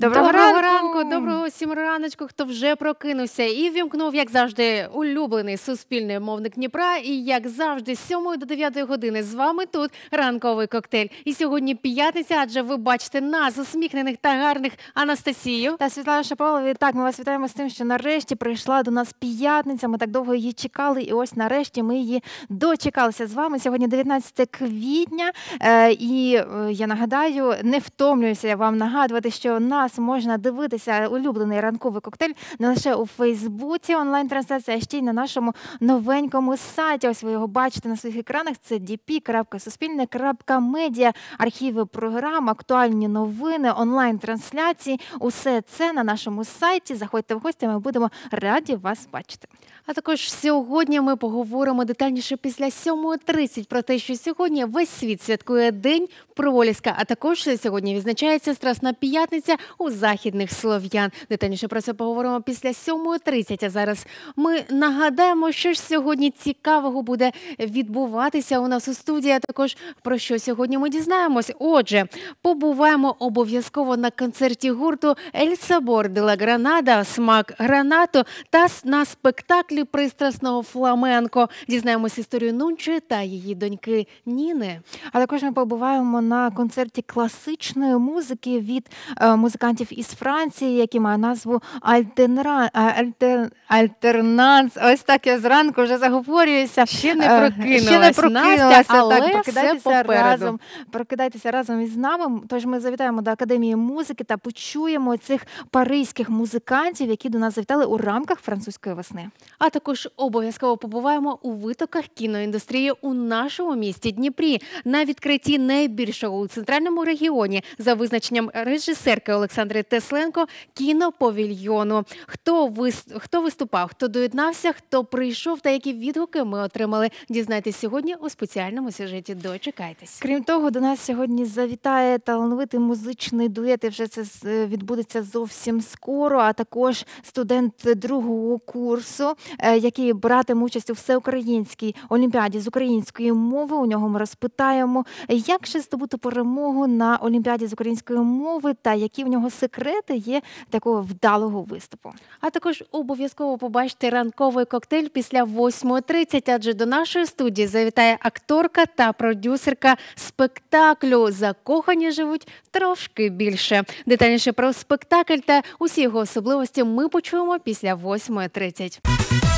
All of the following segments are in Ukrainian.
Доброго, Доброго ранку! ранку, доброго всім раночку, хто вже прокинувся і вімкнув, як завжди, улюблений суспільний мовник Дніпра. І як завжди, з 7 до 9 години з вами тут ранковий коктейль. І сьогодні п'ятниця, адже ви бачите нас, усміхнених та гарних Анастасію. Та Світлана Шаповалова, так, ми вас вітаємо з тим, що нарешті прийшла до нас п'ятниця. Ми так довго її чекали, і ось нарешті ми її дочекалися з вами. Сьогодні 19 квітня. Е, і е, я нагадаю, не втомлююся я вам нагадувати, що нас можна дивитися улюблений ранковий коктейль не лише у Фейсбуці, онлайн-трансляція, а ще й на нашому новенькому сайті. Ось ви його бачите на своїх екранах. Це dp.suspільне.media, архіви програм, актуальні новини, онлайн-трансляції. Усе це на нашому сайті. Заходьте в гості. Ми будемо раді вас бачити. А також сьогодні ми поговоримо детальніше після 7.30 про те, що сьогодні весь світ святкує День Проліска, а також сьогодні відзначається Страсна п'ятниця у західних слов'ян. Детальніше про це поговоримо після 7.30. А зараз ми нагадаємо, що ж сьогодні цікавого буде відбуватися у нас у студії. а Також про що сьогодні ми дізнаємось. Отже, побуваємо обов'язково на концерті гурту Ель Сабор де ла Гранада, смак гранату та на спектаклі пристрасного фламенко. Дізнаємось історію Нунчі та її доньки Ніни. А також ми побуваємо на концерті класичної музики від е, музикантів із Франції, який має назву Альтенра... е, Альтер... Альтернанс. Ось так я зранку вже заговорююся. Ще не Е, прокинулась, Ще не прокинулася, Настя, але так, прокидайтеся разом, прокидайтеся разом із нами. Тож ми завітаємо до Академії музики та почуємо цих паризьких музикантів, які до нас завітали у рамках французької весни. А також обов'язково побуваємо у витоках кіноіндустрії у нашому місті Дніпрі на відкритті найбільшого у центральному регіоні за визначенням режисерки Олександри Тесленко кінопавільйону. Хто вис... хто виступав, хто доєднався, хто прийшов та які відгуки ми отримали. Дізнайтесь сьогодні у спеціальному сюжеті. Дочекайтесь. Крім того, до нас сьогодні завітає талановитий музичний дует. І вже це е, відбудеться зовсім скоро. А також студент другого курсу, е, який братиме участь у всеукраїнській олімпіаді з української мови. У нього ми розпитаємо, як же здобути перемогу на олімпіаді з української мови та які в нього секрети є такого вдалого виступу. А також обов'язково побачите ранковий коктейль після 8.30, адже до нашої студії завітає акторка та продюсерка спектаклю Закохані живуть трошки більше. Детальніше про спектакль та усі його особливості ми почуємо після 8.30.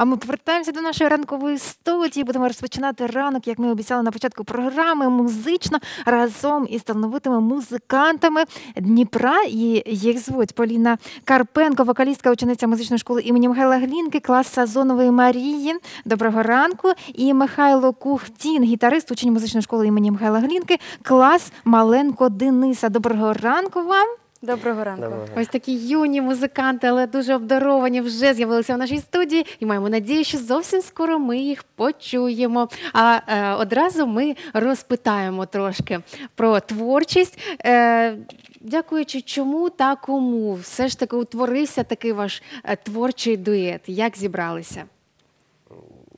А ми повертаємося до нашої ранкової студії. Будемо розпочинати ранок, як ми обіцяли на початку програми, музично разом із талановитими музикантами Дніпра. І їх звуть Поліна Карпенко, вокалістка, учениця музичної школи імені Михайла Глінки, клас Сазонової Марії. Доброго ранку. І Михайло Кухтін, гітарист, учень музичної школи імені Михайла Глінки, клас Маленко Дениса. Доброго ранку вам. Доброго ранку. Доброго. Ось такі юні музиканти, але дуже обдаровані, вже з'явилися в нашій студії, і маємо надію, що зовсім скоро ми їх почуємо. А е, одразу ми розпитаємо трошки про творчість. Е, дякуючи чому та кому все ж таки утворився такий ваш е, творчий дует. Як зібралися?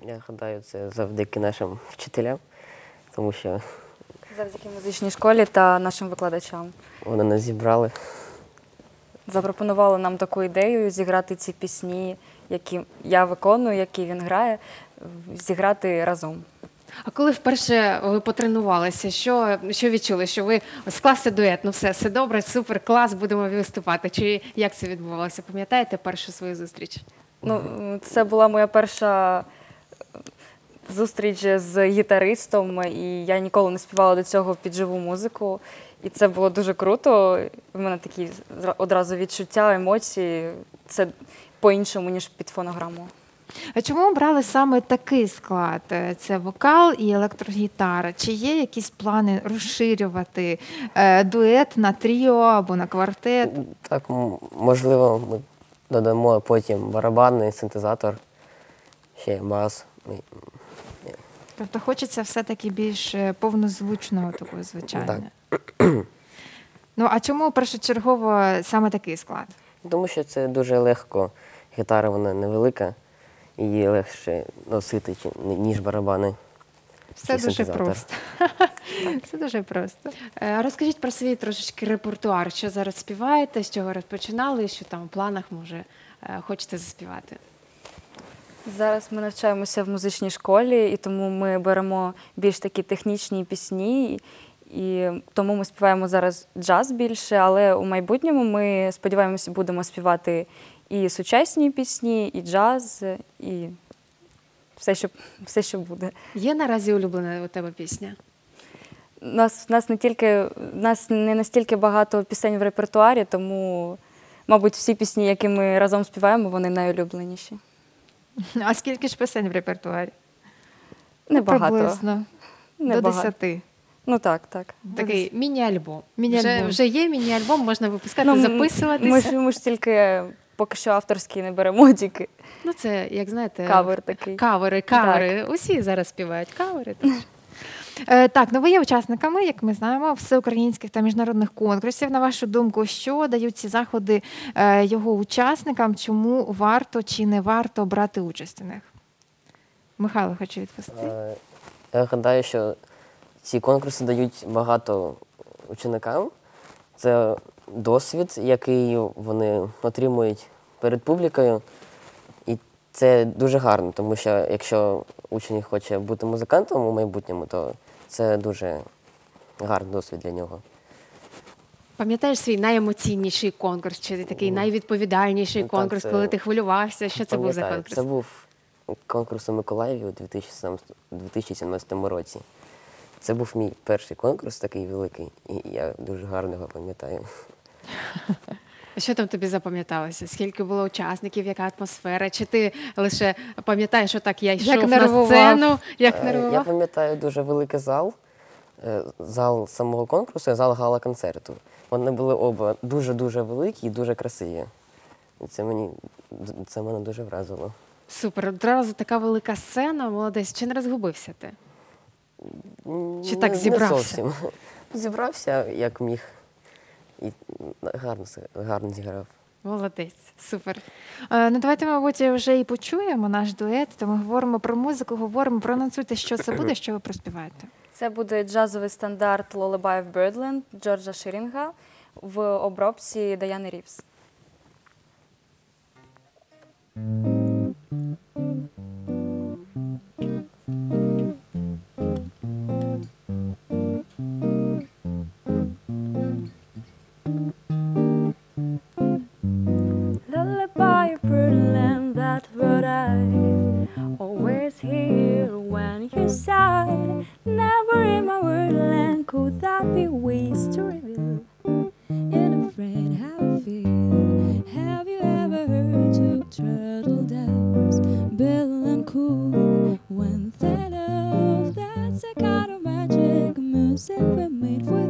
Я гадаю, це завдяки нашим вчителям, тому що Завдяки музичній школі та нашим викладачам. вони нас зібрали. Запропонували нам таку ідею зіграти ці пісні, які я виконую, які він грає, зіграти разом. А коли вперше ви потренувалися, що, що відчули? Що ви склався дует? Ну все, все добре, супер, клас, будемо виступати. Чи як це відбувалося? Пам'ятаєте першу свою зустріч? Ну, це була моя перша зустріч з гітаристом, і я ніколи не співала до цього під живу музику. І це було дуже круто. У мене такі одразу відчуття, емоції. Це по-іншому, ніж під фонограму. А чому обрали саме такий склад? Е, Це вокал і електрогітара. Чи є якісь плани розширювати е, дует на тріо або на квартет? Так, можливо, ми додамо потім барабанний синтезатор, ще бас. Тобто хочеться все-таки більш е, повнозвучного такого звичайно. Ну а чому першочергово саме такий склад? Тому що це дуже легко. Гітара вона невелика, її легше носити, ніж барабани. Все дуже просто. Все дуже просто. Е, Розкажіть про свій трошечки репертуар, що зараз співаєте, з чого розпочинали, що там в планах може е, хочете заспівати. Зараз ми навчаємося в музичній школі, і тому ми беремо більш такі технічні пісні, і тому ми співаємо зараз джаз більше, але у майбутньому ми сподіваємося, будемо співати і сучасні пісні, і джаз, і все, що, все, що буде. Є наразі улюблена у тебе пісня? У нас, нас не тільки нас не настільки багато пісень в репертуарі, тому, мабуть, всі пісні, які ми разом співаємо, вони найулюбленіші. А скільки ж пісень в репертуарі? Небагато. Приблизно. До десяти. Ну так, так. Такий міні-альбом. Міні-альбом. Вже, вже є міні-альбом, можна випускати, Ну, записуватися. Ми ж, ми ж тільки поки що авторський не беремо, тільки Ну, це, як знаєте, кавер такий. Кавери, кавери. Усі зараз співають кавери. теж. Е, так, ну ви є учасниками, як ми знаємо, всеукраїнських та міжнародних конкурсів. На вашу думку, що дають ці заходи е, його учасникам? Чому варто чи не варто брати участь у них? Михайло хоче відповісти. Е, Я гадаю, що ці конкурси дають багато ученикам. Це досвід, який вони отримують перед публікою. І це дуже гарно, тому що якщо учень хоче бути музикантом у майбутньому, то це дуже гарний досвід для нього. Пам'ятаєш свій найемоційніший конкурс, чи такий найвідповідальніший Ну, конкурс, коли ти хвилювався? Що це був за конкурс? Це був конкурс у Миколаєві у 2017 2017 році. Це був мій перший конкурс такий великий, і я дуже гарно його пам'ятаю. Що там тобі запам'яталося? Скільки було учасників, яка атмосфера? Чи ти лише пам'ятаєш, що так я йшов на нервував. сцену, як Е, Я пам'ятаю дуже великий зал, е, зал самого конкурсу і зал гала-концерту. Вони були оба дуже-дуже великі і дуже красиві. І це мені це мене дуже вразило. Супер, одразу така велика сцена, молодець. Чи не розгубився ти? Чи так зібрався? Не зовсім. Зібрався, як міг. І гарно, гарно зіграв. Молодець, супер. Е, Ну, давайте, мабуть, вже і почуємо наш дует. То ми говоримо про музику, говоримо, проанонсуйте, що це буде, що ви проспіваєте. Це буде джазовий стандарт Lullaby of Birdland Джорджа Ширінга в обробці Даяни Рівс. Sigh. Never in my wordland could that be ways to reveal. and afraid how I feel. Have you ever heard two turtle doves, bill and cool, when they love? That's a kind of magic music we made with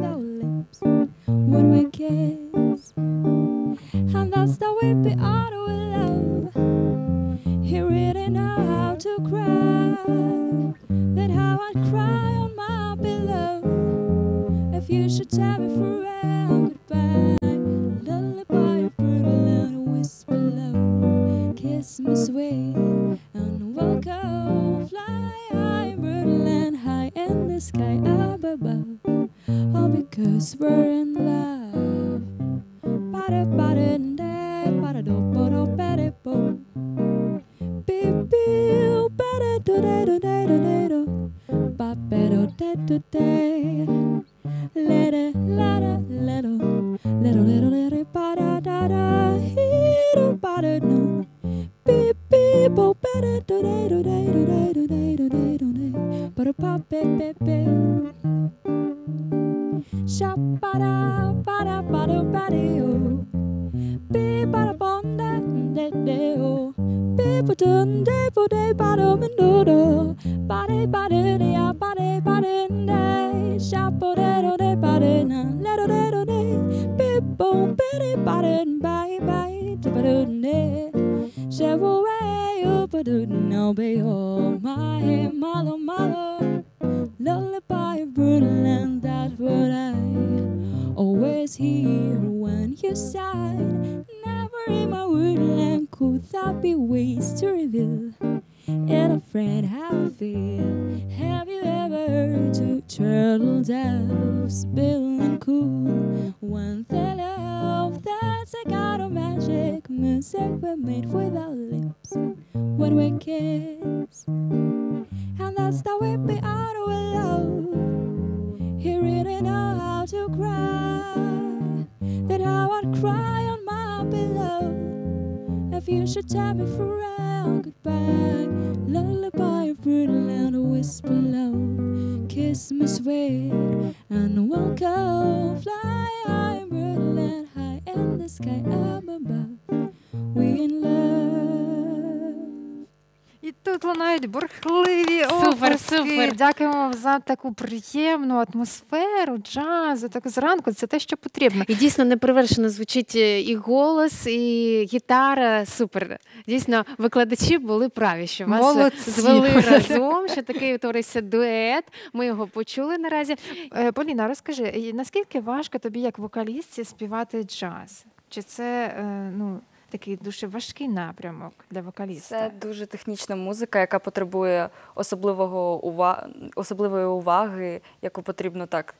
таку приємну атмосферу, джазу. Так зранку це те, що потрібно. І дійсно неперевершено звучить е, і голос, і гітара. Супер. Дійсно, викладачі були праві, що вас Молодці. звели разом, що такий утворився дует. Ми його почули наразі. Е, Поліна, розкажи, наскільки важко тобі, як вокалістці, співати джаз? Чи це е, ну, такий дуже важкий напрямок для вокаліста? Це дуже технічна музика, яка потребує особливого ува... особливої уваги, яку потрібно так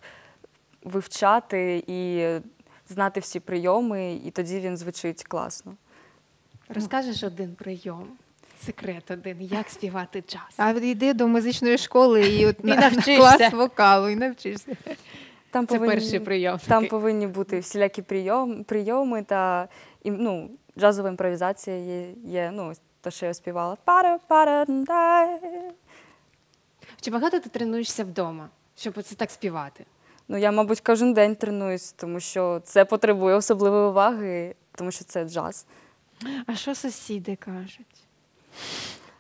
вивчати і знати всі прийоми, і тоді він звучить класно. Розкажеш один прийом, секрет один, як співати джаз. А йди до музичної школи і, от І на, на клас вокалу, і навчишся. Там Це перший прийом. Там такий. повинні бути всілякі прийом, прийоми та і, ну, джазова імпровізація є, є ну, те, що я співала. Пара, пара, дай. Чи багато ти тренуєшся вдома, щоб оце так співати? Ну, я, мабуть, кожен день тренуюсь, тому що це потребує особливої уваги, тому що це джаз. А що сусіди кажуть?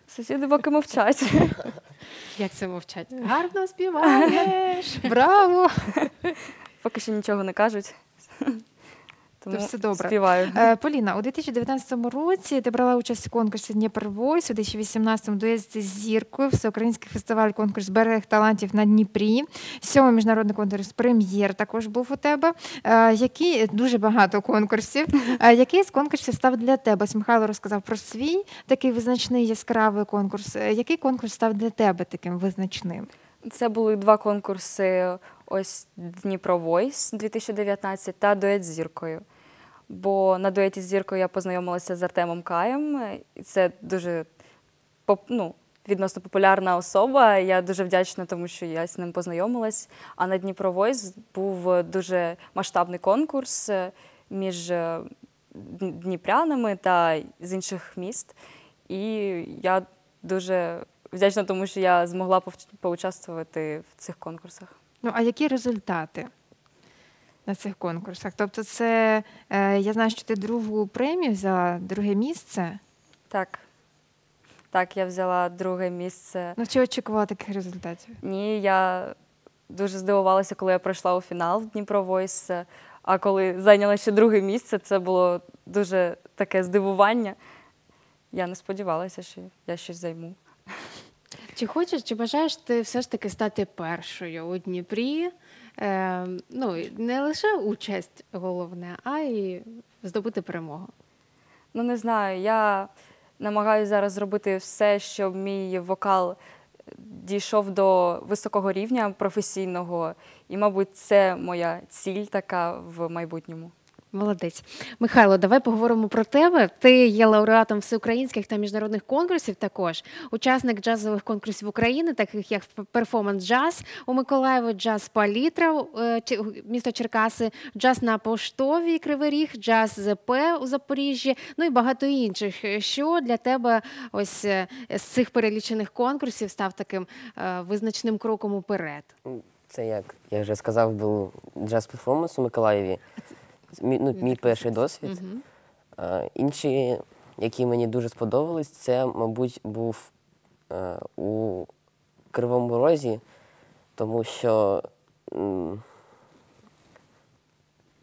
Сусіди поки мовчать. Як це мовчать? Гарно співаєш. Браво! Поки що нічого не кажуть. Тому все добре. співаю. Е, Поліна, у 2019 році ти брала участь у конкурсі Дніпр Войс, у 2018-му дует з зіркою, всеукраїнський фестиваль конкурс Берег талантів на Дніпрі. Сьомий міжнародний конкурс прем'єр також був у тебе. Е, Які дуже багато конкурсів. Е, Який з конкурсів став для тебе? Ось Михайло розказав про свій такий визначний яскравий конкурс. Е, Який конкурс став для тебе таким визначним? Це були два конкурси: ось Дніпро Войс 2019 та дует з зіркою. Бо на дуеті з зіркою я познайомилася з Артемом Каєм. Це дуже ну, відносно популярна особа. Я дуже вдячна, тому що я з ним познайомилась. А на Дніпро Войс був дуже масштабний конкурс е, між е, дніпрянами та з інших міст. І я дуже вдячна, тому що я змогла поучаствувати в цих конкурсах. Ну, а які результати на цих конкурсах? Тобто, це е, я знаю, що ти другу премію за друге місце. Так. Так, я взяла друге місце. Ну, чи очікувала таких результатів? Ні, я дуже здивувалася, коли я пройшла у фінал Дніпро Войс. А коли зайняла ще друге місце, це було дуже таке здивування. Я не сподівалася, що я щось займу. Чи хочеш, чи бажаєш ти все ж таки стати першою у Дніпрі? Е, ну, не лише участь головне, а й здобути перемогу. Ну, не знаю, я намагаюся зараз зробити все, щоб мій вокал дійшов до високого рівня професійного, і, мабуть, це моя ціль така в майбутньому. Молодець. Михайло, давай поговоримо про тебе. Ти є лауреатом всеукраїнських та міжнародних конкурсів також, учасник джазових конкурсів України, таких як перформанс джаз у Миколаєві, джаз Палітра, е, місто Черкаси, джаз на Поштовій Кривий Ріг, джаз ЗП у Запоріжжі, ну і багато інших. Що для тебе ось е, з цих перелічених конкурсів став таким е, визначним кроком уперед? Це як я вже сказав, був джаз перформанс у Миколаєві. Мій, ну, мій перший досвід. А, інші, які мені дуже сподобались, це, мабуть, був е, у Кривому Розі, тому що м,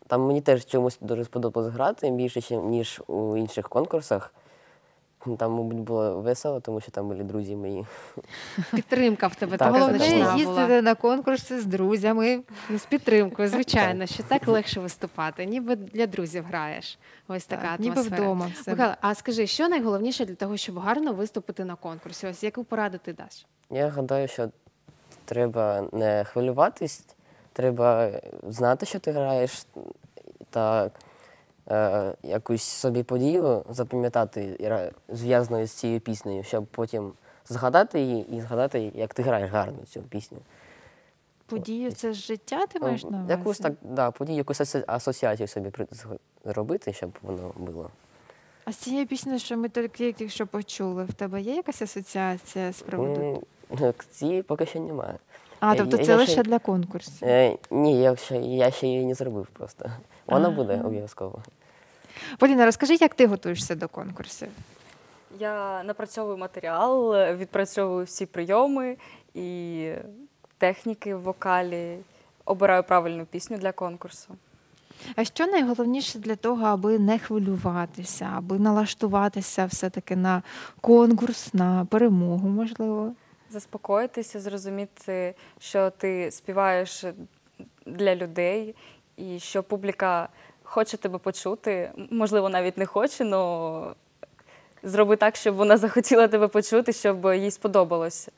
там мені теж чомусь дуже сподобалось грати більше, ніж у інших конкурсах. Там, мабуть, було весело, тому що там були друзі мої. Підтримка в тебе Так, така Головне їздити на конкурси з друзями. Ну, з підтримкою, звичайно, що так легше виступати, ніби для друзів граєш. Ось така Так, атмосфера. ніби вдома. Все. Михайло, а скажи, що найголовніше для того, щоб гарно виступити на конкурсі? Ось яку пораду ти даш? Я гадаю, що треба не хвилюватись, треба знати, що ти граєш, та е, якусь собі подію запам'ятати зв'язаною з цією піснею, щоб потім згадати її і згадати, як ти граєш гарно цю пісню. Подію це з життя ти маєш на увазі? Якусь так, да, подію, якусь асоціацію собі зробити, щоб воно було. А з цією піснею, що ми тільки тільки що почули, в тебе є якась асоціація з приводу? М, Ці поки що немає. А, я- тобто я це ще- лише для конкурсів. Е, ні, я ще, я ще її не зробив просто. Вона буде обов'язково. Поліна, розкажи, як ти готуєшся до конкурсів? Я напрацьовую матеріал, відпрацьовую всі прийоми і техніки в вокалі, обираю правильну пісню для конкурсу. А що найголовніше для того, аби не хвилюватися, аби налаштуватися все-таки на конкурс, на перемогу, можливо? Заспокоїтися, зрозуміти, що ти співаєш для людей і що публіка хоче тебе почути. Можливо, навіть не хоче, але зроби так, щоб вона захотіла тебе почути, щоб їй сподобалось.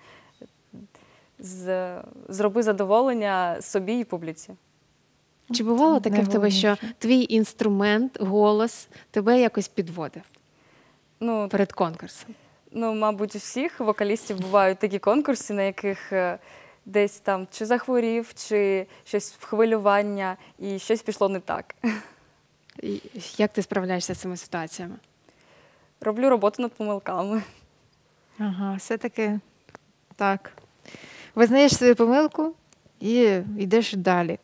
З- Зроби задоволення собі і публіці. Чи бувало таке в тебе, що твій інструмент, голос тебе якось підводив Ну, перед конкурсом? Ну, мабуть, у всіх вокалістів бувають такі конкурси, на яких е, десь там чи захворів, чи щось хвилювання, і щось пішло не так. Як ти справляєшся з цими ситуаціями? Роблю роботу над помилками. Ага, все-таки так. Визнаєш свою помилку і йдеш далі.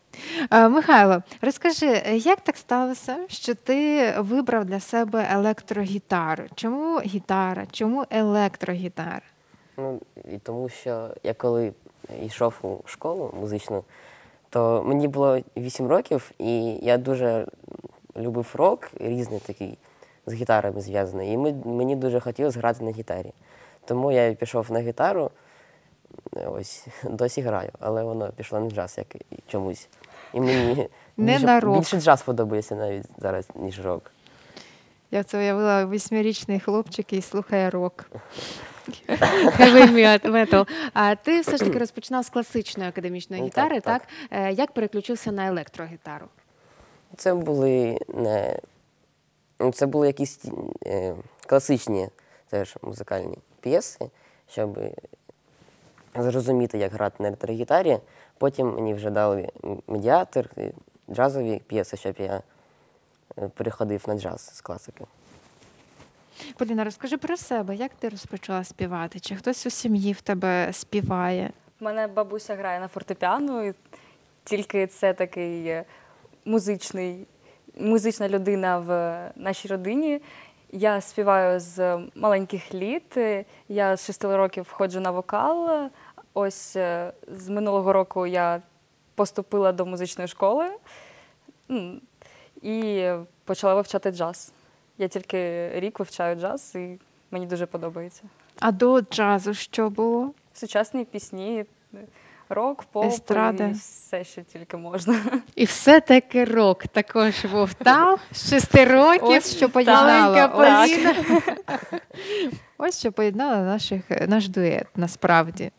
Е, Михайло, розкажи, як так сталося, що ти вибрав для себе електрогітару? Чому гітара? Чому електрогітара? Ну, і тому що я коли йшов у школу музичну, то мені було 8 років, і я дуже любив рок, різний такий, з гітарами зв'язаний. І ми, мені дуже хотілося грати на гітарі. Тому я пішов на гітару, ось досі граю, але воно пішло на джаз як чомусь. І мені Не більше, на рок. більше джаз подобається навіть зараз, ніж рок. Я це уявила восьмирічний хлопчик і слухає рок. Heavy metal. А ти все ж таки розпочинав з класичної академічної Ну, гітари, так? так, Е, Як переключився на електрогітару? Це були не ну, це були якісь е, класичні теж музикальні п'єси, щоб зрозуміти, як грати на електрогітарі. Потім мені вже дали медіатор, джазові п'єси, щоб я е, переходив на джаз з класики. Поліна, розкажи про себе, як ти розпочала співати? Чи хтось у сім'ї в тебе співає? В мене бабуся грає на фортепіано, і тільки це такий е, музичний, музична людина в нашій родині. Я співаю з маленьких літ. Е, Я з шести років ходжу на вокал. Ось е, з минулого року я поступила до музичної школи і почала вивчати джаз. Я тільки рік вивчаю джаз, і мені дуже подобається. А до джазу що було? Сучасні пісні, рок, поп Естрада. і все, що тільки можна. І все-таки рок також був там з шести років. Ось що Ось, Поліна. ось що поєднало наших, наш дует, насправді.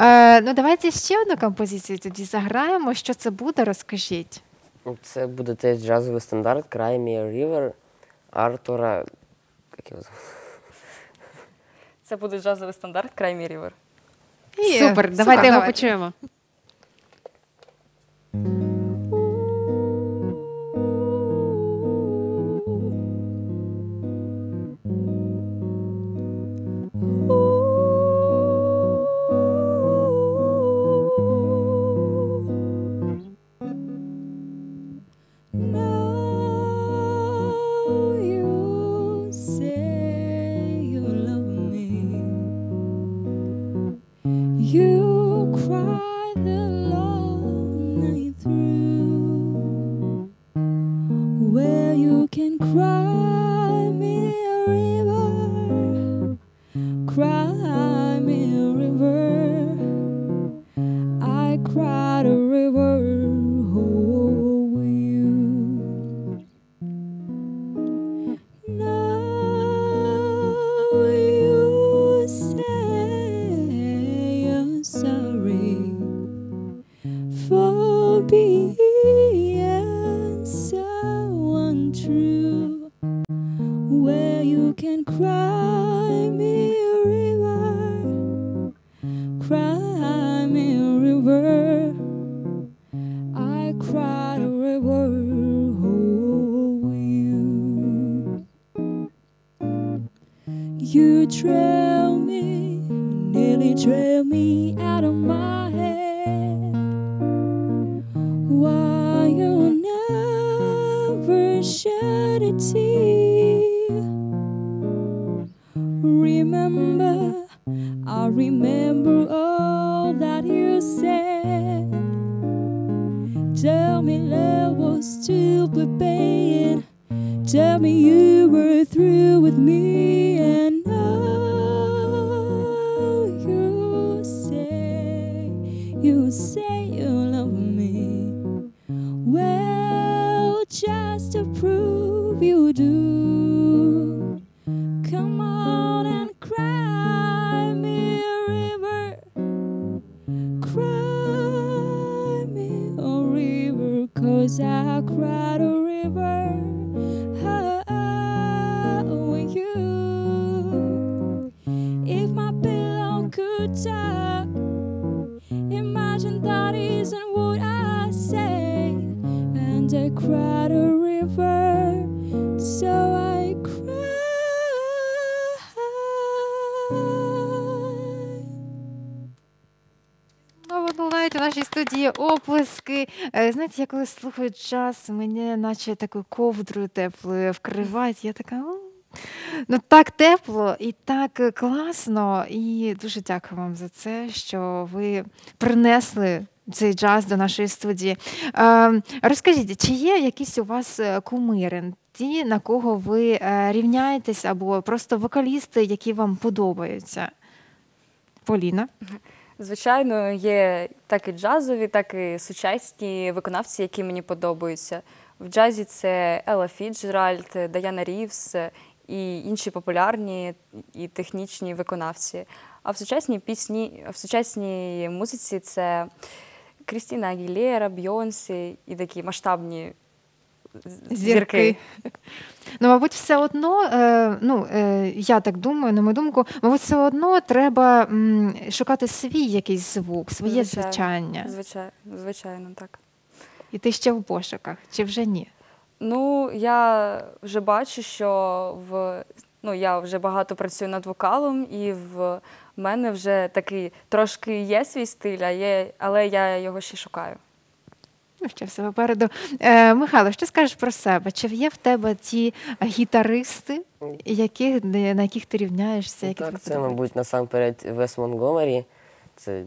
Е, ну, давайте ще одну композицію тоді заграємо. Що це буде, розкажіть. Це буде теж джазовий стандарт Cry Me a River Артура. Як його? Це буде джазовий стандарт Краймі Рівер. І- Супер, давайте його давайте. почуємо. Знаєте, я коли слухаю час, мене наче такою ковдрою теплою вкривають. Я така. Ну, так тепло і так класно. І дуже дякую вам за це, що ви принесли цей джаз до нашої студії. Розкажіть, чи є якісь у вас е, кумири? Ті, на кого ви е, рівняєтесь, або просто вокалісти, які вам подобаються? Поліна. Звичайно, є так і джазові, так і сучасні виконавці, які мені подобаються. В джазі це Елла Фіджеральд, Даяна Рівс і інші популярні і технічні виконавці. А в сучасній пісні, в сучасній музиці це Крістіна Агілєра, Бйонсі і такі масштабні зірки. Ну, мабуть, все одно, е, ну, е, я так думаю, на мою думку, мабуть, все одно треба шукати свій якийсь звук, своє Звичайно. звучання. Звичайно, звичайно, так. І ти ще в пошуках, чи вже ні? Ну, я вже бачу, що в ну я вже багато працюю над вокалом, і в мене вже такий трошки є свій стиль, а є, але я його ще шукаю. Ну, ще все попереду. Е, Михайло, що скажеш про себе? Чи є в тебе ті гітаристи, яких, на яких ти рівняєшся? Які так, це, мабуть, насамперед Вес Монгомері. Це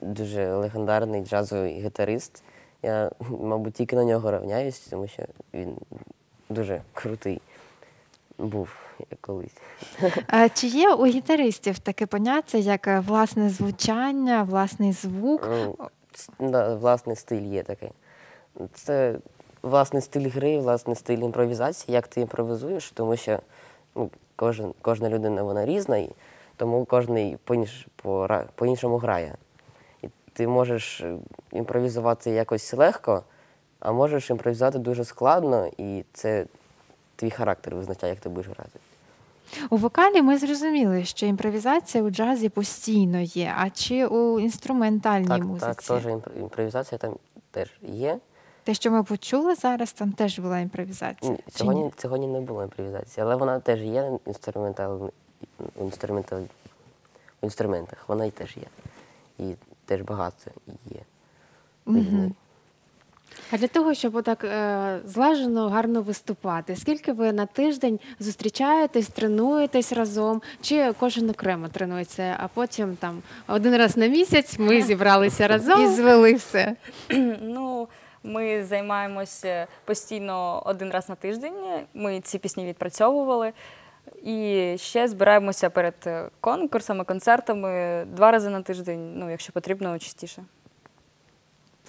дуже легендарний джазовий гітарист. Я, мабуть, тільки на нього рівняюсь, тому що він дуже крутий був колись. Е, Чи є у гітаристів таке поняття, як е, власне звучання, власний звук? Ну, да, власний стиль є такий. Це власний стиль гри, власний стиль імпровізації, як ти імпровізуєш, тому що ну, кожен, кожна людина вона різна, і тому кожен по-іншому грає. І ти можеш е, імпровізувати якось легко, а можеш імпровізувати дуже складно, і це твій характер визначає, як ти будеш грати. У вокалі ми зрозуміли, що імпровізація у джазі постійно є, а чи у інструментальній Так, музиці? так, теж імпровізація там теж є. Те, що ми почули зараз, там теж була імпровізація. Ні, Сьогодні, ні? сьогодні не було імпровізації, але вона теж є інструментал, інструментал, в інструментах. Вона і теж є. І теж багато є. Мгм. А для того, щоб отак е, злажено, гарно виступати, скільки ви на тиждень зустрічаєтесь, тренуєтесь разом, чи кожен окремо тренується, а потім там один раз на місяць ми зібралися разом. І звели все. Ну, ми займаємося постійно один раз на тиждень. Ми ці пісні відпрацьовували. І ще збираємося перед е, конкурсами, концертами два рази на тиждень, ну, якщо потрібно, частіше.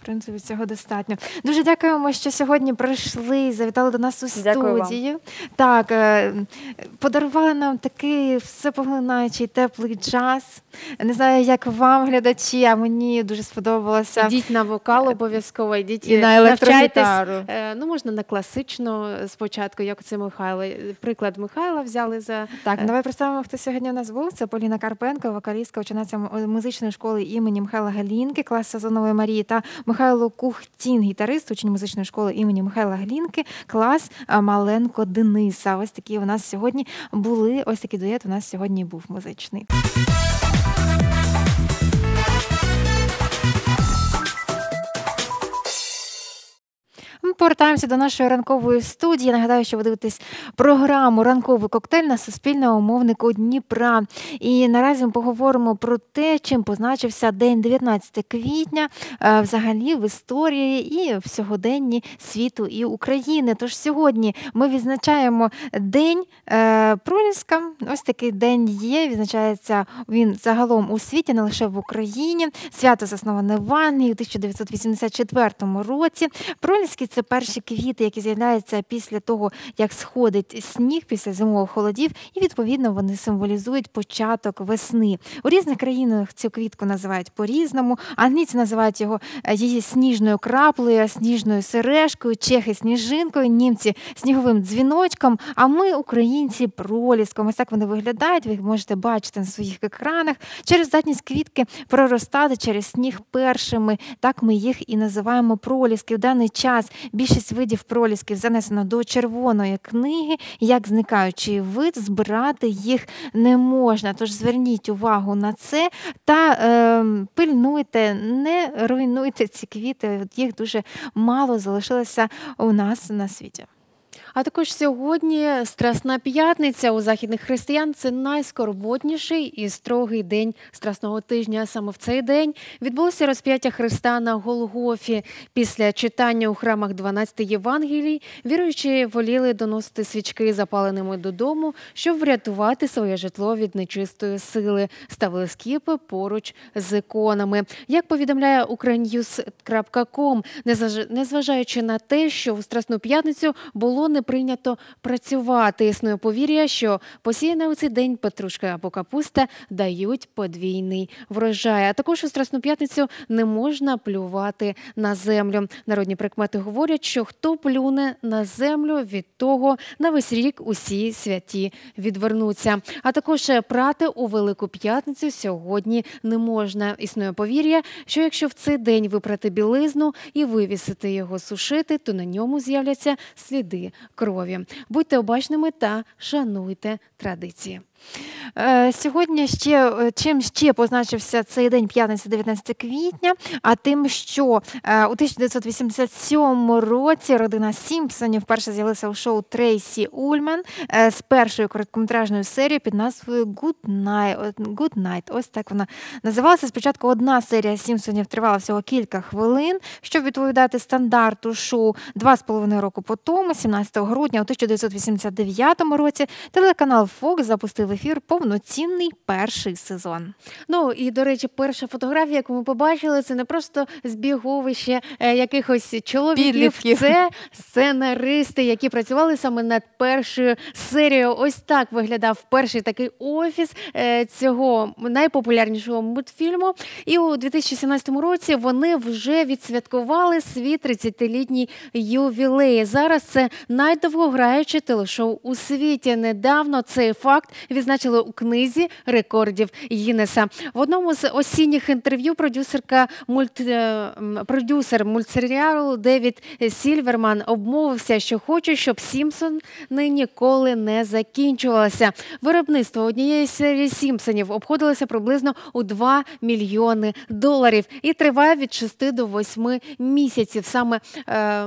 В принципі, цього достатньо. Дуже дякуємо, що сьогодні прийшли, завітали до нас у студію. Так, е, подарували нам такий всепоглинаючий теплий джаз. Не знаю, як вам, глядачі, а мені дуже сподобалося. Йдіть на вокал обов'язково, йдіть І на електрогітару. Е, Ну, можна на класичну спочатку, як це Михайло. Приклад Михайла взяли за Так, Е. давай представимо, хто сьогодні у нас був. Це Поліна Карпенко, вокалістка, учениця музичної школи імені Михайла Галінки, клас Сазонової Марії, та Михайло Кухтін, гітарист, учень музичної школи імені Михайла Глінки, клас Маленко Дениса. Ось такі у нас сьогодні були. Ось такий дует у нас сьогодні був музичний. Повертаємося до нашої ранкової студії. Нагадаю, що ви дивитесь програму Ранковий коктейль на Суспільному мовнику Дніпра. І наразі ми поговоримо про те, чим позначився день 19 квітня е, взагалі в історії і в сьогоденні світу і України. Тож сьогодні ми відзначаємо день е, проліска. Ось такий день є. Відзначається він загалом у світі, не лише в Україні. Свято засноване в Англії у 1984 році. Проліски це перші квіти, які з'являються після того, як сходить сніг після зимових холодів, і відповідно вони символізують початок весни. У різних країнах цю квітку називають по-різному. Англійці називають його е, її сніжною краплею, сніжною сережкою, чехи сніжинкою, німці сніговим дзвіночком. А ми, українці, проліском. Ось так вони виглядають. Ви їх можете бачити на своїх екранах. Через здатність квітки проростати через сніг першими. Так ми їх і називаємо проліски. В даний час більшість видів пролісків занесено до червоної книги. Як зникаючий вид, збирати їх не можна. Тож зверніть увагу на це та е, пильнуйте, не руйнуйте ці квіти. Їх дуже мало залишилося у нас на світі. А також сьогодні Страсна п'ятниця у західних християн це найскорботніший і строгий день Страсного тижня. Саме в цей день відбулося розп'яття Христа на Голгофі. Після читання у храмах 12 Євангелій віруючі воліли доносити свічки запаленими додому, щоб врятувати своє житло від нечистої сили. Ставили скіпи поруч з іконами. Як повідомляє ukranews.com, незваж- незважаючи на те, що у Страсну п'ятницю було не прийнято працювати. Існує повір'я, що посіяна у цей день петрушка або капуста дають подвійний врожай. А також у Страсну п'ятницю не можна плювати на землю. Народні прикмети говорять, що хто плюне на землю, від того на весь рік усі святі відвернуться. А також прати у Велику п'ятницю сьогодні не можна. Існує повір'я, що якщо в цей день випрати білизну і вивісити його сушити, то на ньому з'являться сліди крові. Будьте обачними та шануйте традиції. Е, Сьогодні ще е, чим ще позначився цей день п'ятниця 19 квітня, а тим, що е, у 1987 році родина Сімпсонів вперше з'явилася у шоу Трейсі Ульман з першою короткометражною серією під назвою Good Night. Good Night. Ось так вона називалася. Спочатку одна серія Сімпсонів тривала всього кілька хвилин, щоб відповідати стандарту шоу. Два з половиною року по тому, 17 грудня у 1989 році, телеканал Fox запустив в ефір повноцінний перший сезон. Ну і до речі, перша фотографія, яку ми побачили, це не просто збіговище е, якихось чоловіків, Підлітків. це сценаристи, які працювали саме над першою серією. Ось так виглядав перший такий офіс е, цього найпопулярнішого мультфільму. І у 2017 році вони вже відсвяткували свій 30-літній ювілей. Зараз це найдовгограюче телешоу у світі. Недавно цей факт відзначили у книзі рекордів Гіннеса. В одному з осінніх інтерв'ю продюсерка мульт... е, продюсер мультсеріалу Девід Сільверман обмовився, що хоче, щоб Сімпсон ніколи не закінчувалося. Виробництво однієї серії Сімпсонів обходилося приблизно у 2 мільйони доларів і триває від 6 до 8 місяців саме е,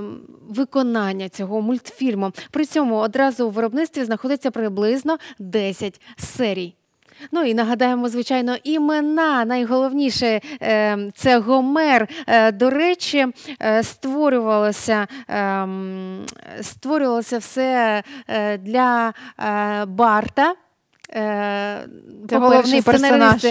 виконання цього мультфільму. При цьому одразу у виробництві знаходиться приблизно 10 серій. Ну і нагадаємо, звичайно, імена. Найголовніше е, це Гомер. Е, до речі, е, створювалося, ем, створювалося все е, для Барта. Е, Це головний персонаж.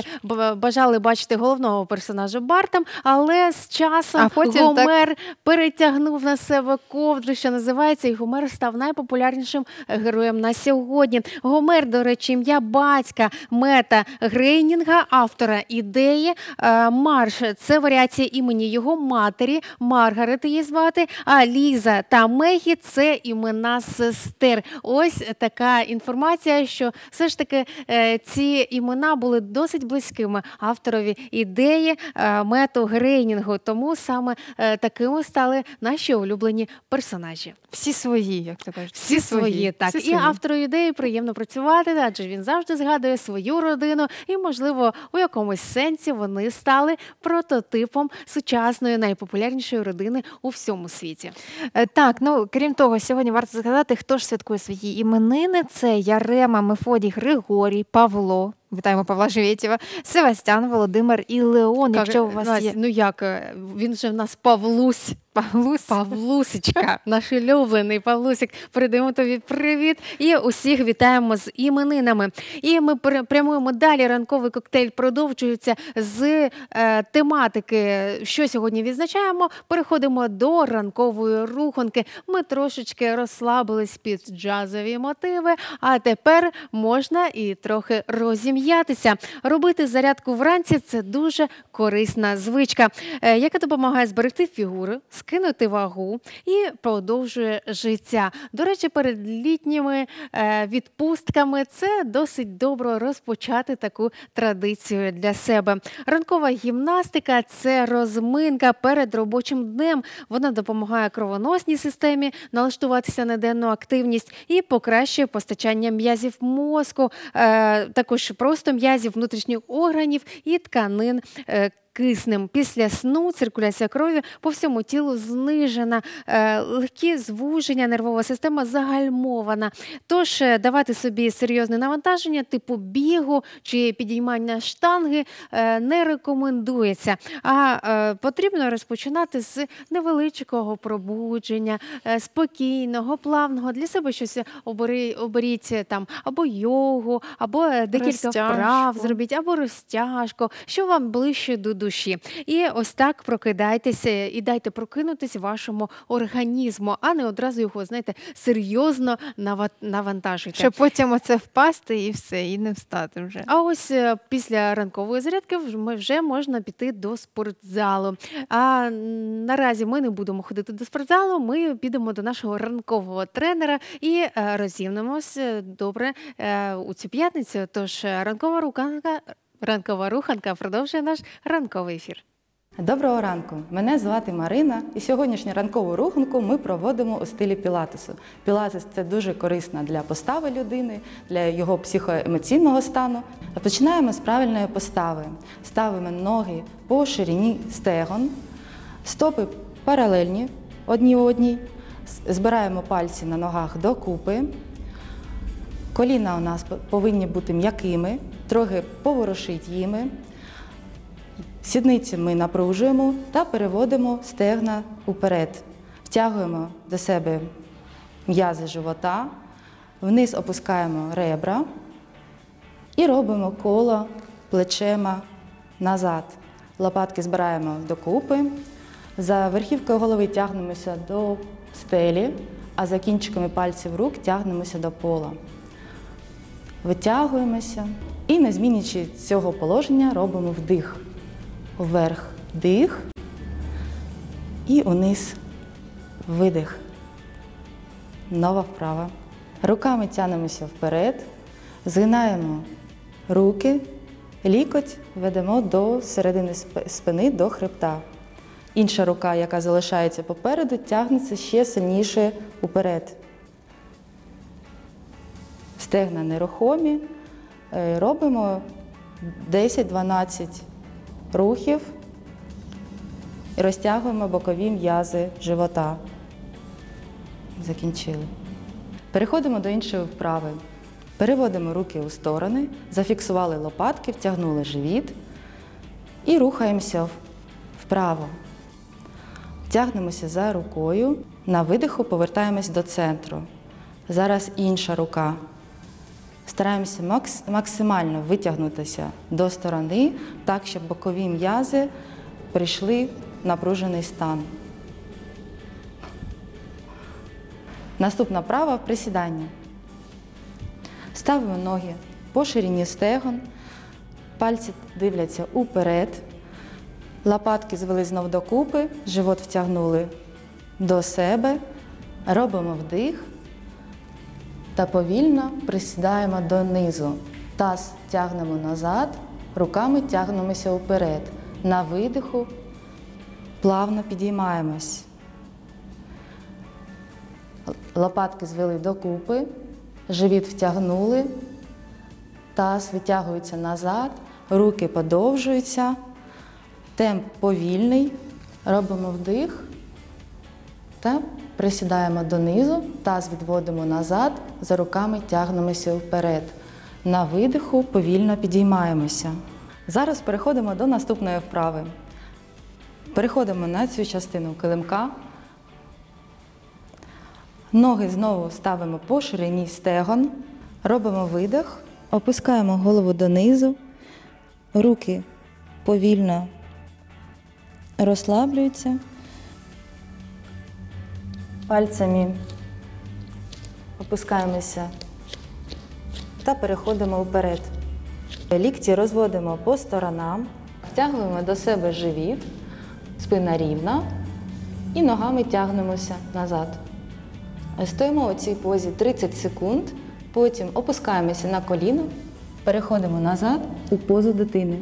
бажали бачити головного персонажа Бартом, але з часом А потім так- Гомер перетягнув на себе ковдру, що називається, і Гомер став найпопулярнішим героєм на сьогодні. Гомер, до речі, ім'я батька Мета Грейнінга, автора ідеї. Е, Марш це варіація імені його матері, Маргарет її звати. А Ліза та Мегі це імена сестер. Ось така інформація, що все ж таки е, ці імена були досить близькими авторові ідеї е, мету Грейнінгу. Тому саме е, такими стали наші улюблені персонажі. Всі свої, як то кажуть. Всі свої, так. Всі І свої. автору ідеї приємно працювати, адже він завжди згадує свою родину, і, можливо, у якомусь сенсі вони стали прототипом сучасної найпопулярнішої родини у всьому світі. Так, ну крім того, сьогодні варто згадати, хто ж святкує свої іменини. Це Ярема, Мефодій, Григорій, Павло. Вітаємо Павла Живєтєва, Севастян, Володимир і Леон. Якщо у вас Настя, є ну як е, він же в нас Павлусь. Павлус, Павлусечка, наш улюблений Павлусик. Передаємо тобі привіт і усіх вітаємо з іменинами. І ми прямуємо далі. Ранковий коктейль продовжується з е, тематики, що сьогодні відзначаємо. Переходимо до ранкової руханки. Ми трошечки розслабились під джазові мотиви, а тепер можна і трохи розім'ятися. Робити зарядку вранці це дуже корисна звичка, е, яка допомагає зберегти фігуру, скинути вагу і продовжує життя. До речі, перед літніми е, відпустками це досить добре розпочати таку традицію для себе. Ранкова гімнастика це розминка перед робочим днем. Вона допомагає кровоносній системі налаштуватися на денну активність і покращує постачання м'язів мозку, е, також просто м'язів внутрішніх органів і тканин. Киснем після сну циркуляція крові по всьому тілу знижена, е, легкі звуження, нервова система загальмована. Тож е, давати собі серйозне навантаження, типу бігу чи підіймання штанги, е, не рекомендується. А потрібно розпочинати з невеличкого пробудження, спокійного, плавного. Для себе щось оберіть там або йогу, або декілька вправ зробіть, або розтяжку, що вам ближче до душі. І ось так прокидайтеся і дайте прокинутись вашому організму, а не одразу його, знаєте, серйозно нава- навантажуйте. щоб потім оце впасти і все, і не встати вже. А ось е, після ранкової зарядки вже можна піти до спортзалу. А наразі ми не будемо ходити до спортзалу. Ми підемо до нашого ранкового тренера і е, добре е, у цю п'ятницю. Тож ранкова руханка, ранкова руханка продовжує наш ранковий ефір. Доброго ранку! Мене звати Марина, і сьогоднішню ранкову руханку ми проводимо у стилі пілатесу. Пілатес це дуже корисно для постави людини, для його психоемоційного стану. Починаємо з правильної постави. Ставимо ноги по ширині стегон, стопи паралельні одні одній. Збираємо пальці на ногах докупи. Коліна у нас повинні бути м'якими, трохи поворушить їми. Сідниці ми напружуємо та переводимо стегна уперед. Втягуємо до себе м'язи живота, вниз опускаємо ребра і робимо коло плечема назад. Лопатки збираємо докупи. За верхівкою голови тягнемося до стелі, а за кінчиками пальців рук тягнемося до пола. Витягуємося і, не змінюючи цього положення, робимо вдих. Вверх дих і униз видих. Нова вправа. Руками тянемося вперед, згинаємо руки, лікоть ведемо до середини спини, до хребта. Інша рука, яка залишається попереду, тягнеться ще сильніше уперед. Стегна нерухомі. Е, Робимо 10-12 рухів і розтягуємо бокові м'язи живота. Закінчили. Переходимо до іншої вправи. Переводимо руки у сторони, зафіксували лопатки, втягнули живіт і рухаємося вправо. Тягнемося за рукою. На видиху повертаємось до центру. Зараз інша рука. Стараємося макс- максимально витягнутися до сторони, так, щоб бокові м'язи прийшли в напружений стан. Наступна права присідання. Ставимо ноги по ширині стегон, пальці дивляться уперед, лопатки звели знов докупи, живот втягнули до себе, робимо вдих та повільно присідаємо донизу. Таз тягнемо назад, руками тягнемося вперед. На видиху плавно підіймаємось. Лопатки звели докупи, живіт втягнули, таз витягується назад, руки подовжуються, темп повільний. Робимо вдих та присідаємо донизу, таз відводимо назад, за руками тягнемося вперед. На видиху повільно підіймаємося. Зараз переходимо до наступної вправи. Переходимо на цю частину килимка. Ноги знову ставимо по ширині стегон, робимо видих, опускаємо голову донизу, руки повільно розслаблюються. Пальцями опускаємося та переходимо вперед. Лікті розводимо по сторонам, втягуємо до себе живіт, спина рівна і ногами тягнемося назад. Стоїмо у цій позі 30 секунд, потім опускаємося на коліно, переходимо назад у позу дитини.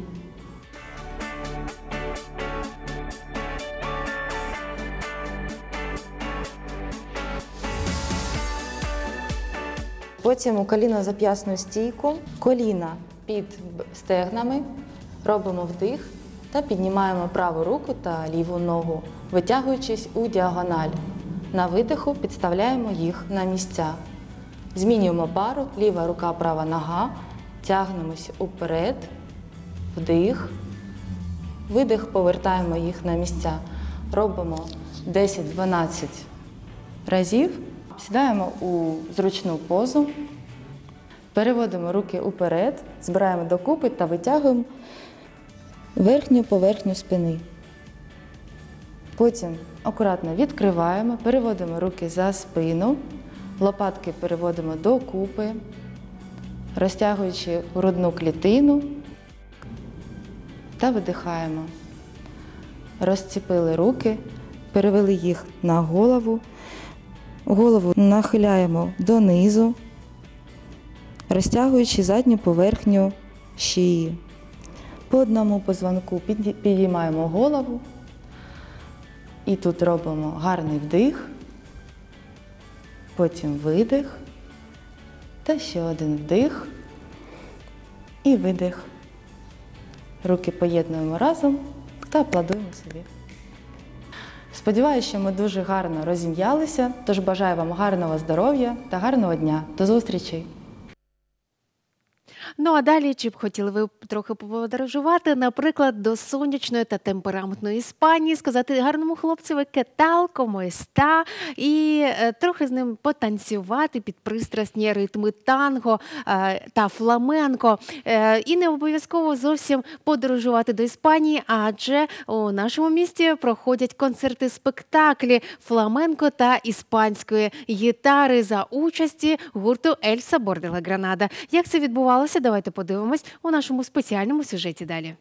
Потім у коліно-зап'ясну стійку, коліна під стегнами, робимо вдих та піднімаємо праву руку та ліву ногу, витягуючись у діагональ. На видиху підставляємо їх на місця. Змінюємо пару, ліва рука, права нога, тягнемося уперед, вдих, видих, повертаємо їх на місця. Робимо 10-12 разів. Сідаємо у зручну позу, переводимо руки уперед, збираємо докупи та витягуємо верхню поверхню спини. Потім акуратно відкриваємо, переводимо руки за спину, лопатки переводимо до купи, розтягуючи грудну клітину та видихаємо. Розціпили руки, перевели їх на голову. Голову нахиляємо донизу, розтягуючи задню поверхню шиї. По одному позвонку підіймаємо голову. І тут робимо гарний вдих, потім видих, та ще один вдих і видих. Руки поєднуємо разом та аплодуємо собі. Сподіваюся, що ми дуже гарно розім'ялися, тож бажаю вам гарного здоров'я та гарного дня. До зустрічі! Ну а далі, чи б хотіли ви трохи подорожувати, наприклад, до сонячної та темпераментної Іспанії, сказати гарному хлопцеві кетал, комоеста, і е, трохи з ним потанцювати під пристрасні ритми танго е, та фламенко. Е, і не обов'язково зовсім подорожувати до Іспанії, адже у нашому місті проходять концерти спектаклі фламенко та іспанської гітари за участі гурту Ель Сабор де ла Гранада. Як це відбувалося? Давайте подивимось у нашому спеціальному сюжеті далі.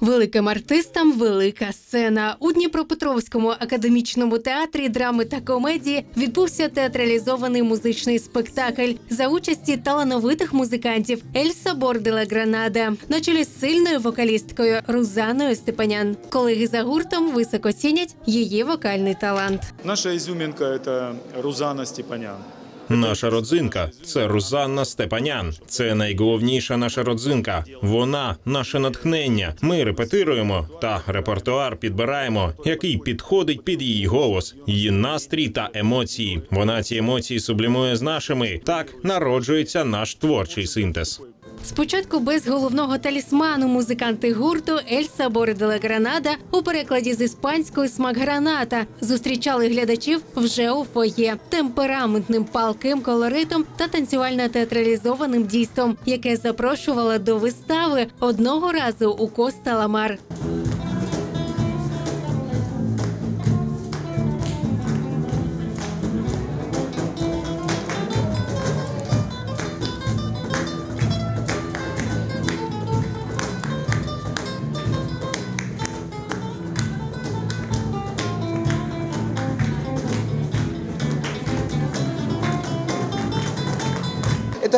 Великим артистам велика сцена у Дніпропетровському академічному театрі драми та комедії відбувся театралізований музичний спектакль за участі талановитих музикантів Ель Сабор де ла Гранада на чолі з сильною вокалісткою Рузаною Степанян. Колеги за гуртом високо цінять її вокальний талант. Наша изюминка – это Рузана Степанян. Наша родзинка це Рузанна Степанян. Це найголовніша наша родзинка. Вона наше натхнення. Ми репетируємо та репертуар підбираємо, який підходить під її голос, її настрій та емоції. Вона ці емоції сублімує з нашими. Так народжується наш творчий синтез. Спочатку без головного талісману музиканти гурту Ель Сабори Гранада у перекладі з іспанської смак граната зустрічали глядачів вже у фоє темпераментним палким колоритом та танцювально театралізованим дійством, яке запрошувало до вистави одного разу у Коста Ламар.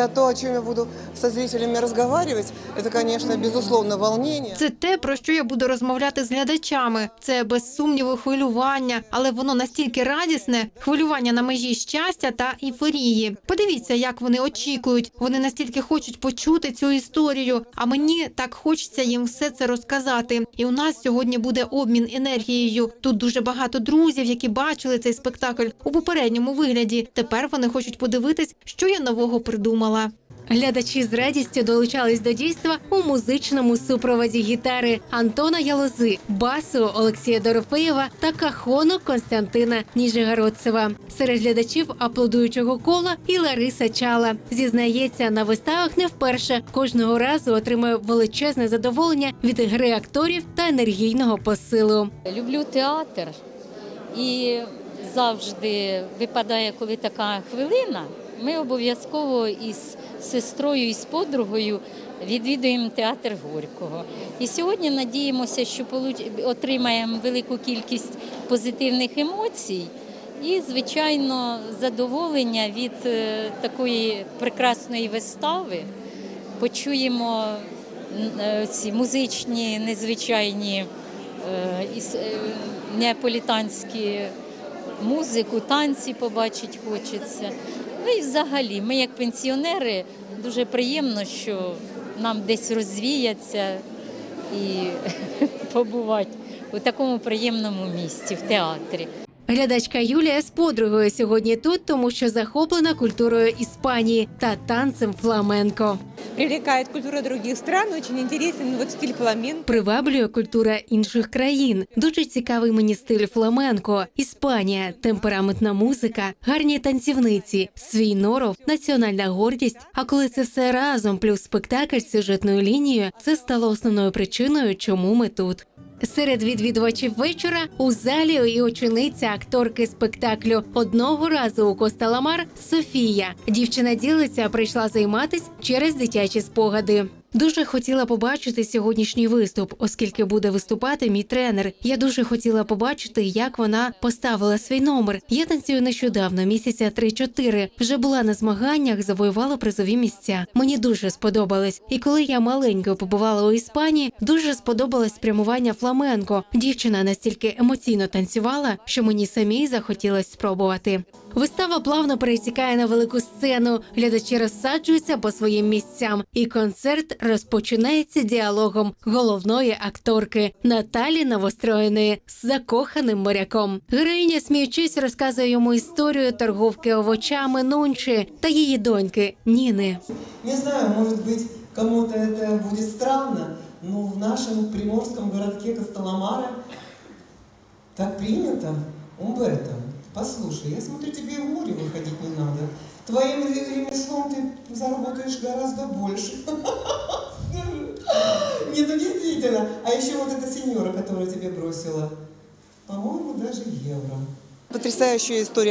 Это то, о чем я буду со зрителями разговаривать. Это, конечно, безусловно, волнение. Це те, про що я буду розмовляти з глядачами. Це без сумніву хвилювання, але воно настільки радісне, хвилювання на межі щастя та ейфорії. Подивіться, як вони очікують. Вони настільки хочуть почути цю історію. А мені так хочеться їм все це розказати. І у нас сьогодні буде обмін енергією. Тут дуже багато друзів, які бачили цей спектакль у попередньому вигляді. Тепер вони хочуть подивитись, що я нового придумала. Глядачі з радістю долучались до дійства у музичному супроводі гітари Антона Ялози, басу Олексія Дорофеєва та кахону Константина Ніжегородцева. Серед глядачів аплодуючого кола і Лариса Чала. Зізнається, на виставах не вперше кожного разу отримує величезне задоволення від гри акторів та енергійного посилу. Люблю театр і завжди випадає, коли така хвилина. Ми обов'язково із сестрою і з подругою відвідуємо театр Горького. І сьогодні надіємося, що отримаємо велику кількість позитивних емоцій і, звичайно, задоволення від е, такої прекрасної вистави. Почуємо е, ці музичні, незвичайні е, неаполітанські музику, танці побачити хочеться. Ну і взагалі, ми як пенсіонери дуже приємно, що нам десь розвіяться і побувати у такому приємному місці в театрі. Глядачка Юлія з подругою сьогодні тут, тому що захоплена культурою Іспанії та танцем фламенко. привлекает культура других стран, очень интересен вот стиль фламенко. Приваблює культура інших країн. Дуже цікавий мені стиль фламенко, Іспанія, темпераментна музика, гарні танцівниці, свій норов, національна гордість. А коли це все разом, плюс спектакль з сюжетною лінією, це стало основною причиною, чому ми тут. Серед відвідувачів вечора у залі і учениця акторки спектаклю одного разу у Косталамар Софія. Дівчина ділиться, прийшла займатись через дитячі спогади. Дуже хотіла побачити сьогоднішній виступ, оскільки буде виступати мій тренер. Я дуже хотіла побачити, як вона поставила свій номер. Я танцюю нещодавно, місяця 3-4. Вже була на змаганнях, завоювала призові місця. Мені дуже сподобалось. І коли я маленькою побувала у Іспанії, дуже сподобалось спрямування фламенко. Дівчина настільки емоційно танцювала, що мені самій захотілось спробувати. Вистава плавно перетікає на велику сцену. Глядачі розсаджуються по своїм місцям, і концерт розпочинається діалогом головної акторки Наталі Новостроєної з закоханим моряком. Героїня, сміючись, розказує йому історію торговки овочами Нунчі та її доньки Ніни. Не знаю, может быть, кому-то это будет странно, но в нашем приморском городке Костоломара так принято. Умберто, послушай, я смотрю, тебе в море выходить не надо. Твоим ре- ремеслом ты заработаешь гораздо больше. Нет, ну действительно. А еще вот эта сеньора, которая тебе бросила, по-моему, даже евро.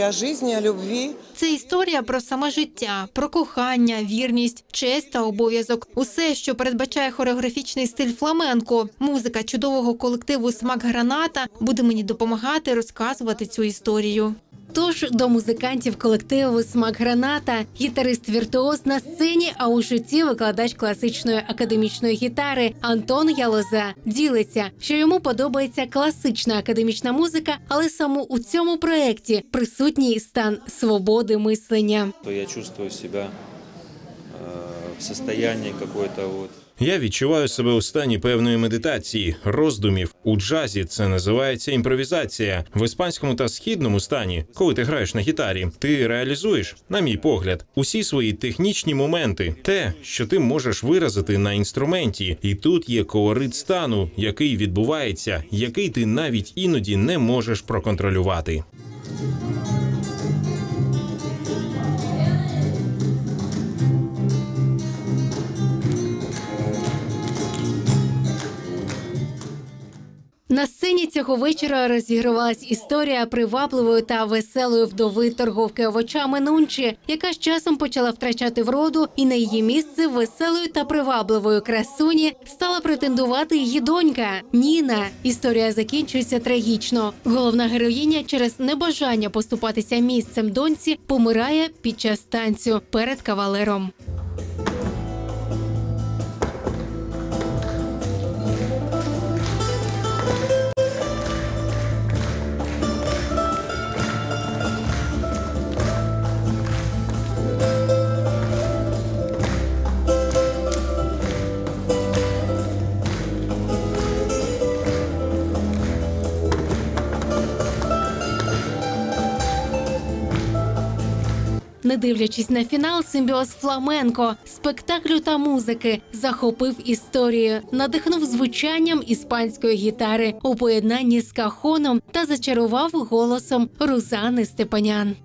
О жизни, о любви. Це історія про саме життя, про кохання, вірність, честь та обов'язок. Усе, що передбачає хореографічний стиль фламенко. Музика чудового колективу Смак Граната буде мені допомагати розказувати цю історію. Тож до музикантів колективу Смак Граната, гітарист віртуоз на сцені, а у житті викладач класичної академічної гітари Антон Ялоза ділиться, що йому подобається класична академічна музика, але саме у цьому проєкті присутній стан свободи мислення. то я чувствую себя э, в состоянии какой-то вот Я відчуваю себе у стані певної медитації, роздумів. У джазі це називається імпровізація. В іспанському та східному стані, коли ти граєш на гітарі, ти реалізуєш, на мій погляд, усі свої технічні моменти, те, що ти можеш виразити на інструменті, і тут є колорит стану, який відбувається, який ти навіть іноді не можеш проконтролювати. На сцені цього вечора розігрувалась історія привабливої та веселої вдови торговки овочами Нунчі, яка з часом почала втрачати вроду, і на її місце веселої та привабливої красуні стала претендувати її донька Ніна. Історія закінчується трагічно. Головна героїня через небажання поступатися місцем доньці помирає під час танцю перед кавалером. Не дивлячись на фінал, симбіоз фламенко, спектаклю та музики захопив історію, надихнув звучанням іспанської гітари у поєднанні з кахоном та зачарував голосом Рузани Степанян.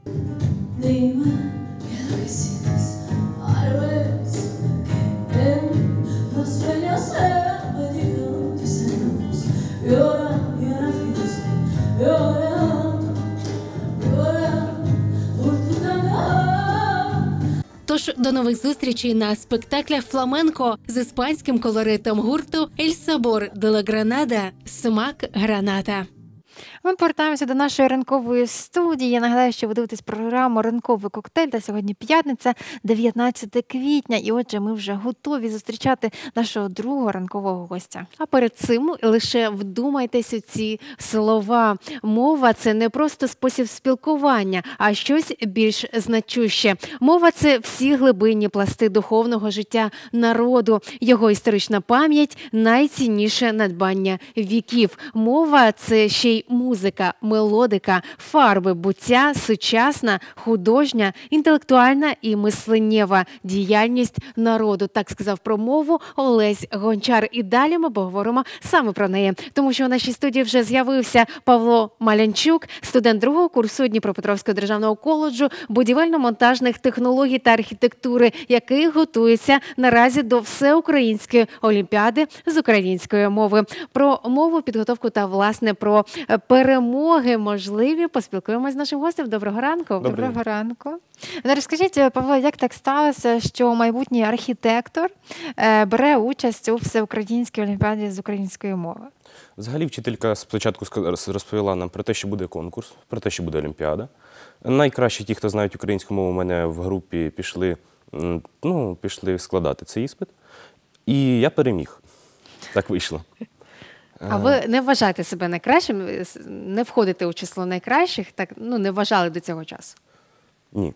Dime Тож до нових зустрічей на спектаклях фламенко з іспанським колоритом гурту Ель Сабор де ла Гранада Смак граната. Ми повертаємося до нашої ранкової студії. Я нагадаю, що ви дивитесь програму Ранковий коктейль. Та сьогодні п'ятниця, 19 квітня. І отже, ми вже готові зустрічати нашого другого ранкового гостя. А перед цим лише вдумайтесь у ці слова. Мова це не просто спосіб спілкування, а щось більш значуще. Мова це всі глибинні пласти духовного життя народу, його історична пам'ять найцінніше надбання віків. Мова це ще й музика, мелодика, фарби, буття, сучасна, художня, інтелектуальна і мисленнєва діяльність народу. Так сказав про мову Олесь Гончар. І далі ми поговоримо саме про неї, тому що у нашій студії вже з'явився Павло Малянчук, студент другого курсу Дніпропетровського державного коледжу будівельно-монтажних технологій та архітектури, який готується наразі до всеукраїнської олімпіади з української мови. Про мову, підготовку та власне про е, перемоги можливі поспілкуємося з нашим гостем. Доброго ранку. Доброго ранку. Ну, Розкажіть, Павло, як так сталося, що майбутній архітектор е, бере участь у всеукраїнській олімпіаді з української мови? Взагалі, вчителька спочатку розповіла нам про те, що буде конкурс, про те, що буде Олімпіада. Найкращі ті, хто знають українську мову, у мене в групі пішли, ну, пішли складати цей іспит. І я переміг. Так вийшло. А ви не вважаєте себе найкращим, е, не входите у число найкращих, так ну не вважали до цього часу. Ні.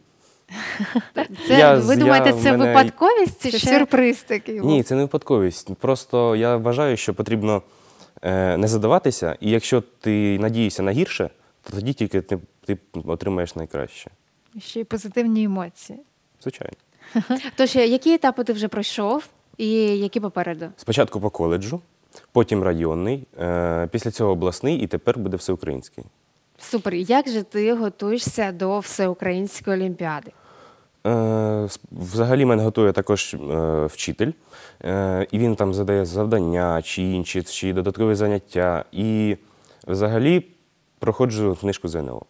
Це Я ви думаєте, я- це мене- випадковість? Це чи сюрприз такий. Ні, це не випадковість. Просто я вважаю, що потрібно е, не задаватися, і якщо ти надієшся на гірше, то тоді тільки ти, ти отримаєш найкраще. Ще й позитивні емоції. Звичайно. Тож, е, які етапи ти вже пройшов, і які попереду? Спочатку по коледжу, потім районний, е, після цього обласний і тепер буде всеукраїнський. Супер. Як же ти готуєшся до всеукраїнської олімпіади? Е, Взагалі мене готує також е, вчитель, і він там задає завдання, чи інші, чи додаткові заняття. І взагалі проходжу книжку ЗНО.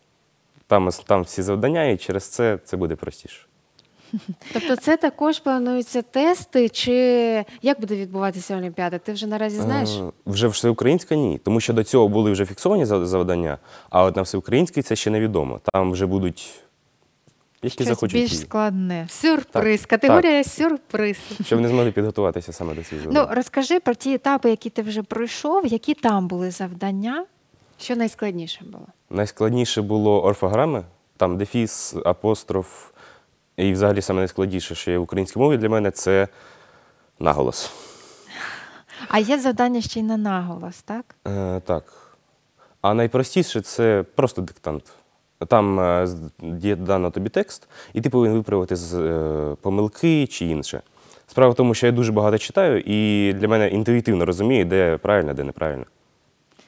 Там, там всі завдання, і через це це буде простіше. Тобто, це також плануються тести, чи як буде відбуватися олімпіада? Ти вже наразі знаєш? Е, Вже всеукраїнська ні, тому що до цього були вже фіксовані завдання, а от на всеукраїнській це ще невідомо. Там вже будуть які Щось захочуть, більш складне. Сюрприз. так. Категорія сюрприз. щоб вони змогли підготуватися саме до цієї Ну, розкажи про ті етапи, які ти вже пройшов, які там були завдання. Що найскладніше було? Найскладніше було орфограми, там дефіс, апостроф. І взагалі саме найскладніше, що є в українській мові для мене, це наголос. А є завдання ще й на наголос, так? Е, так. А найпростіше це просто диктант. Там е, є дано тобі текст, і ти повинен виправити з е, помилки чи інше. Справа в тому, що я дуже багато читаю, і для мене інтуїтивно розумію, де правильно, де неправильно.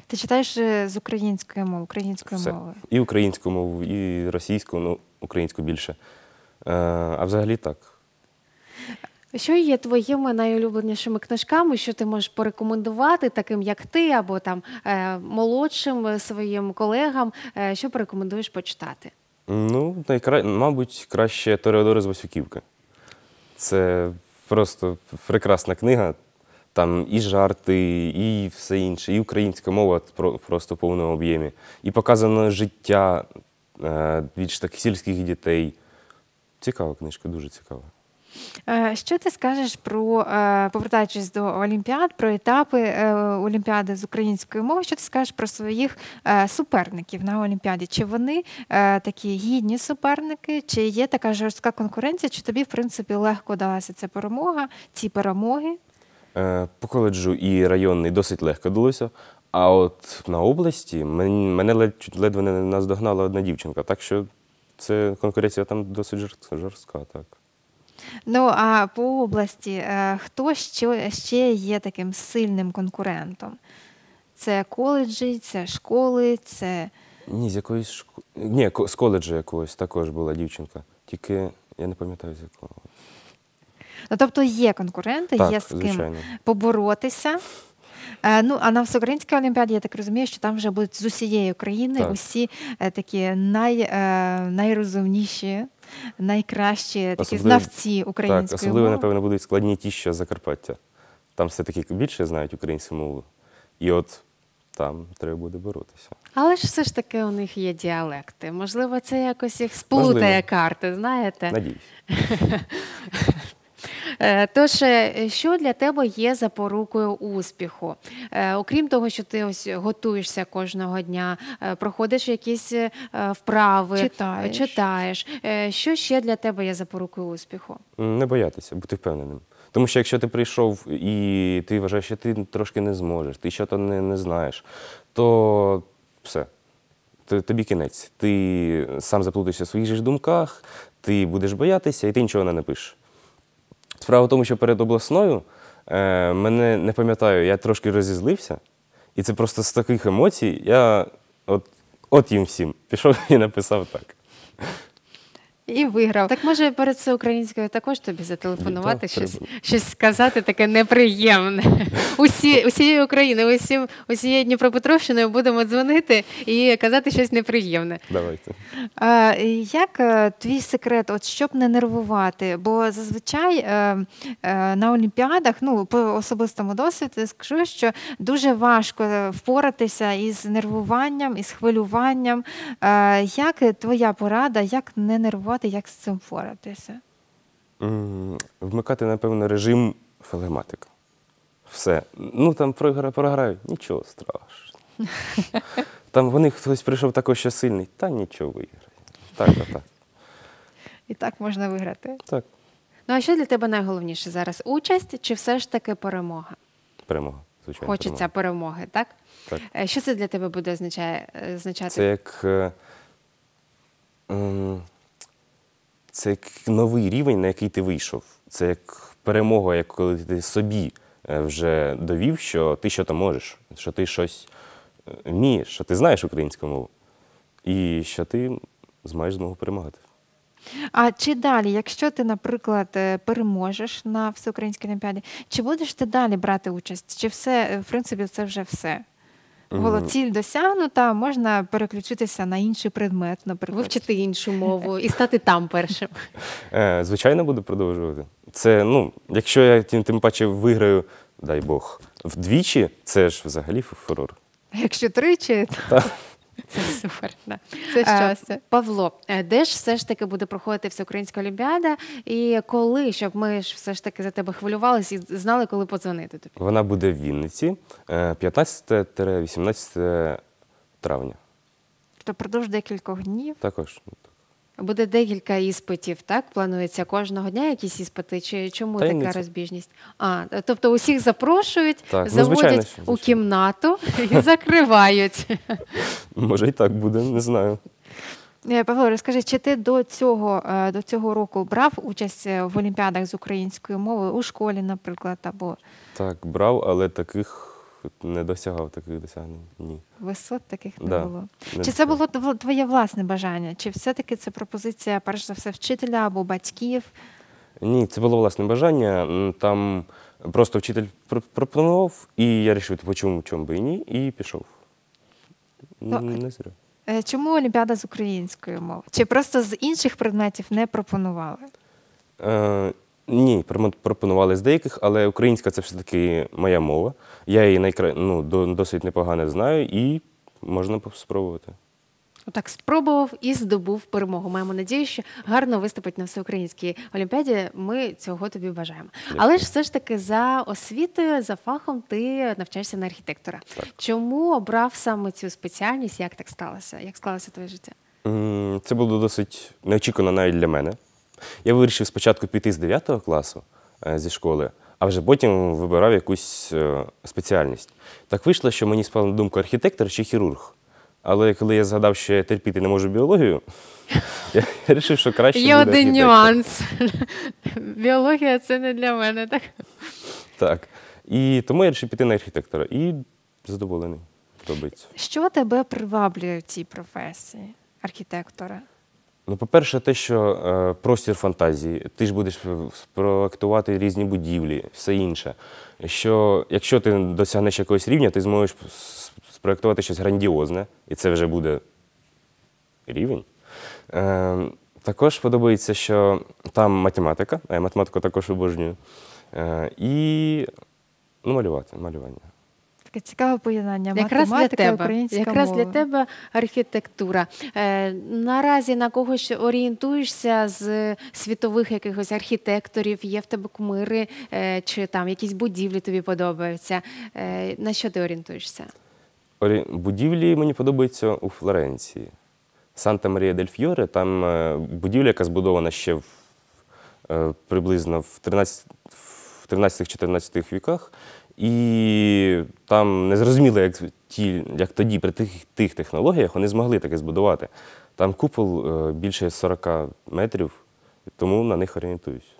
Ти читаєш е, з української мови, українською Все. мовою. І українську мову, і російську, ну, українську більше. Е, а взагалі так. Що є твоїми найулюбленішими книжками, що ти можеш порекомендувати, таким як ти, або там е, молодшим своїм колегам, е, що порекомендуєш почитати? Ну, найкра... мабуть, краще Тореодори з Васюківки. Це просто прекрасна книга. Там і жарти, і все інше, і українська мова про- просто в повному об'ємі. І показано життя більш таких сільських дітей. Цікава книжка, дуже цікава. Е, Що ти скажеш про, е, повертаючись до Олімпіад, про етапи е, Олімпіади з української мови, що ти скажеш про своїх суперників на Олімпіаді? Чи вони такі гідні суперники, чи є така жорстка конкуренція, чи тобі, в принципі, легко далася ця перемога, ці перемоги? По коледжу і районний досить легко далося. А от на області мене ледь, ледве не наздогнала одна дівчинка. Так що це конкуренція там досить жорстка, так. Ну а по області, е, хто ще, ще є таким сильним конкурентом? Це коледжі, це школи, це Ні, з якоїсь шко... Ні, з коледжу якогось також була дівчинка. Тільки я не пам'ятаю з якого. Ну, тобто є конкуренти, Так, є з ким звичайно. поборотися. Е, ну, а на Всеукраїнській Олімпіаді, я так розумію, що там вже будуть з усієї України Так. усі е, такі най, е, найрозумніші, найкращі такі Особливо- знавці Так, української особливо, мови. напевно, будуть складні ті, що Закарпаття. Там все-таки більше знають українську мову. І от там треба буде боротися. Але ж все ж таки у них є діалекти. Можливо, це якось їх сплутає Можливо. карти, знаєте? Надіюсь. Е, Тож, е, що для тебе є запорукою успіху? Е, Окрім того, що ти ось готуєшся кожного дня, проходиш якісь вправи, Читаєш. читаєш. Що ще для тебе є запорукою успіху? Не боятися, бути впевненим. Тому що якщо ти прийшов і ти вважаєш, що ти трошки не зможеш, ти що то не, не знаєш, то все. Тобі кінець. Ти сам заплутаєшся в своїх же думках, ти будеш боятися і ти нічого не напишеш. Справа в тому, що перед обласною е, мене не пам'ятаю, я трошки розізлився, і це просто з таких емоцій я от, от їм всім пішов і написав так. І виграв. Так може перед всеукраїнською також тобі зателефонувати, Так, щось, треба. щось сказати таке неприємне. Усі, усієї України, усім, усією Дніпропетровщиною будемо дзвонити і казати щось неприємне. Давайте. А, як е, твій секрет, от щоб не нервувати? Бо зазвичай е, е, на Олімпіадах, ну по особистому досвіду, скажу, що дуже важко впоратися із нервуванням, із хвилюванням. Як твоя порада, як не нервувати, як з цим впоратися? Вмикати, напевно, режим флегматика. Все. Ну там програ- програють, нічого страшного. Там вони хтось прийшов також ще сильний, та нічого виграє. Так, так, так. І так можна виграти. Так, Ну а що для тебе найголовніше зараз? Участь чи все ж таки перемога? перемога. Звичайно. Хочеться перемоги, так? Так. Е, Що це для тебе буде означає, е, означати? Це як, е, м, це як новий рівень, на який ти вийшов. Це як перемога, як коли ти собі е, вже довів, що ти що то можеш, що ти щось е, вмієш, що ти знаєш українську мову, і що ти маєш змогу перемагати. А чи далі, якщо ти, наприклад, е, переможеш на всеукраїнській олімпіаді, чи будеш ти далі брати участь? Чи все, в принципі, це вже все? Голо ціль досягнута, можна переключитися на інший предмет, наприклад. Вивчити іншу мову і стати там першим. Е, Звичайно, буду продовжувати. Це, ну, якщо я тим, тим паче виграю, дай Бог, вдвічі, це ж взагалі фурор. Якщо тричі, то Це супер. Да. це Е, щастя. Павло, е, де ж все ж таки буде проходити всеукраїнська олімпіада, і коли, щоб ми ж все ж таки за тебе хвилювалися і знали, коли подзвонити тобі? Вона буде в Вінниці е, 15-18 травня. Тобто продовж декількох днів. Також. Буде декілька іспитів, так? Планується кожного дня якісь іспити, чи чому така Таємниця. розбіжність? А, тобто усіх запрошують, Так, ну, заводять звичайно, що- у звичайно. кімнату і закривають. Може і так буде, не знаю. Е, Павло, розкажи, чи ти до цього, е, до цього року брав участь е, в олімпіадах з української мови у школі, наприклад, або Так, брав, але таких не досягав таких досягнень. Ні. висот таких не Да, було? не Чи це було твоє власне бажання? Чи все-таки це пропозиція, перш за все, вчителя або батьків? Ні, це було власне бажання. Там просто вчитель пропонував, і я вирішив, по чому, чому би і ні, і пішов. Ну, Н- Не зря. Е, Чому олімпіада з української мови? Чи просто з інших предметів не пропонували? Е, ні, пропонували з деяких, але українська це все-таки моя мова. Я її найкра... ну, до- досить непогано знаю і можна спробувати. Отак спробував і здобув перемогу. Маємо надію, що гарно виступить на всеукраїнській олімпіаді. Ми цього тобі бажаємо. Але ж все ж таки за освітою, за фахом ти навчаєшся на архітектора. Чому обрав саме цю спеціальність? Як так сталося? Як склалося твоє життя? Це було досить неочікувано навіть для мене. Я вирішив спочатку піти з 9 класу е, зі школи, а вже потім вибирав якусь е, спеціальність. Так вийшло, що мені спав на думку архітектор чи хірург. Але коли я згадав, що я терпіти не можу біологію, я вирішив, що краще Є буде один архітектор. нюанс. Біологія це не для мене, так? Так. І тому я вирішив піти на архітектора. І задоволений. Подобається. Що тебе приваблює в цій професії архітектора? Ну, по-перше, те, що е, простір фантазії, ти ж будеш спроектувати різні будівлі, все інше. Що якщо ти досягнеш якогось рівня, ти зможеш спроектувати щось грандіозне, і це вже буде рівень. Е, також подобається, що там математика, а я математику також обожнюю. Е, і ну, малювати, малювання. Таке цікаве поєднання. Якраз для математика тебе. українська Якраз мова. для тебе архітектура. Е, наразі на когось орієнтуєшся з світових якихось архітекторів, є в тебе кумири, е, чи там якісь будівлі тобі подобаються. Е, на що ти орієнтуєшся? Орі- Будівлі мені подобаються у Флоренції. Санта Марія дель Фьоре, там е, будівля, яка збудована ще в, е, приблизно в 13 в 13-14 віках. І там незрозуміло, як, ті, як тоді при тих, тих технологіях вони змогли таке збудувати. Там купол е, більше 40 метрів, тому на них орієнтуюсь.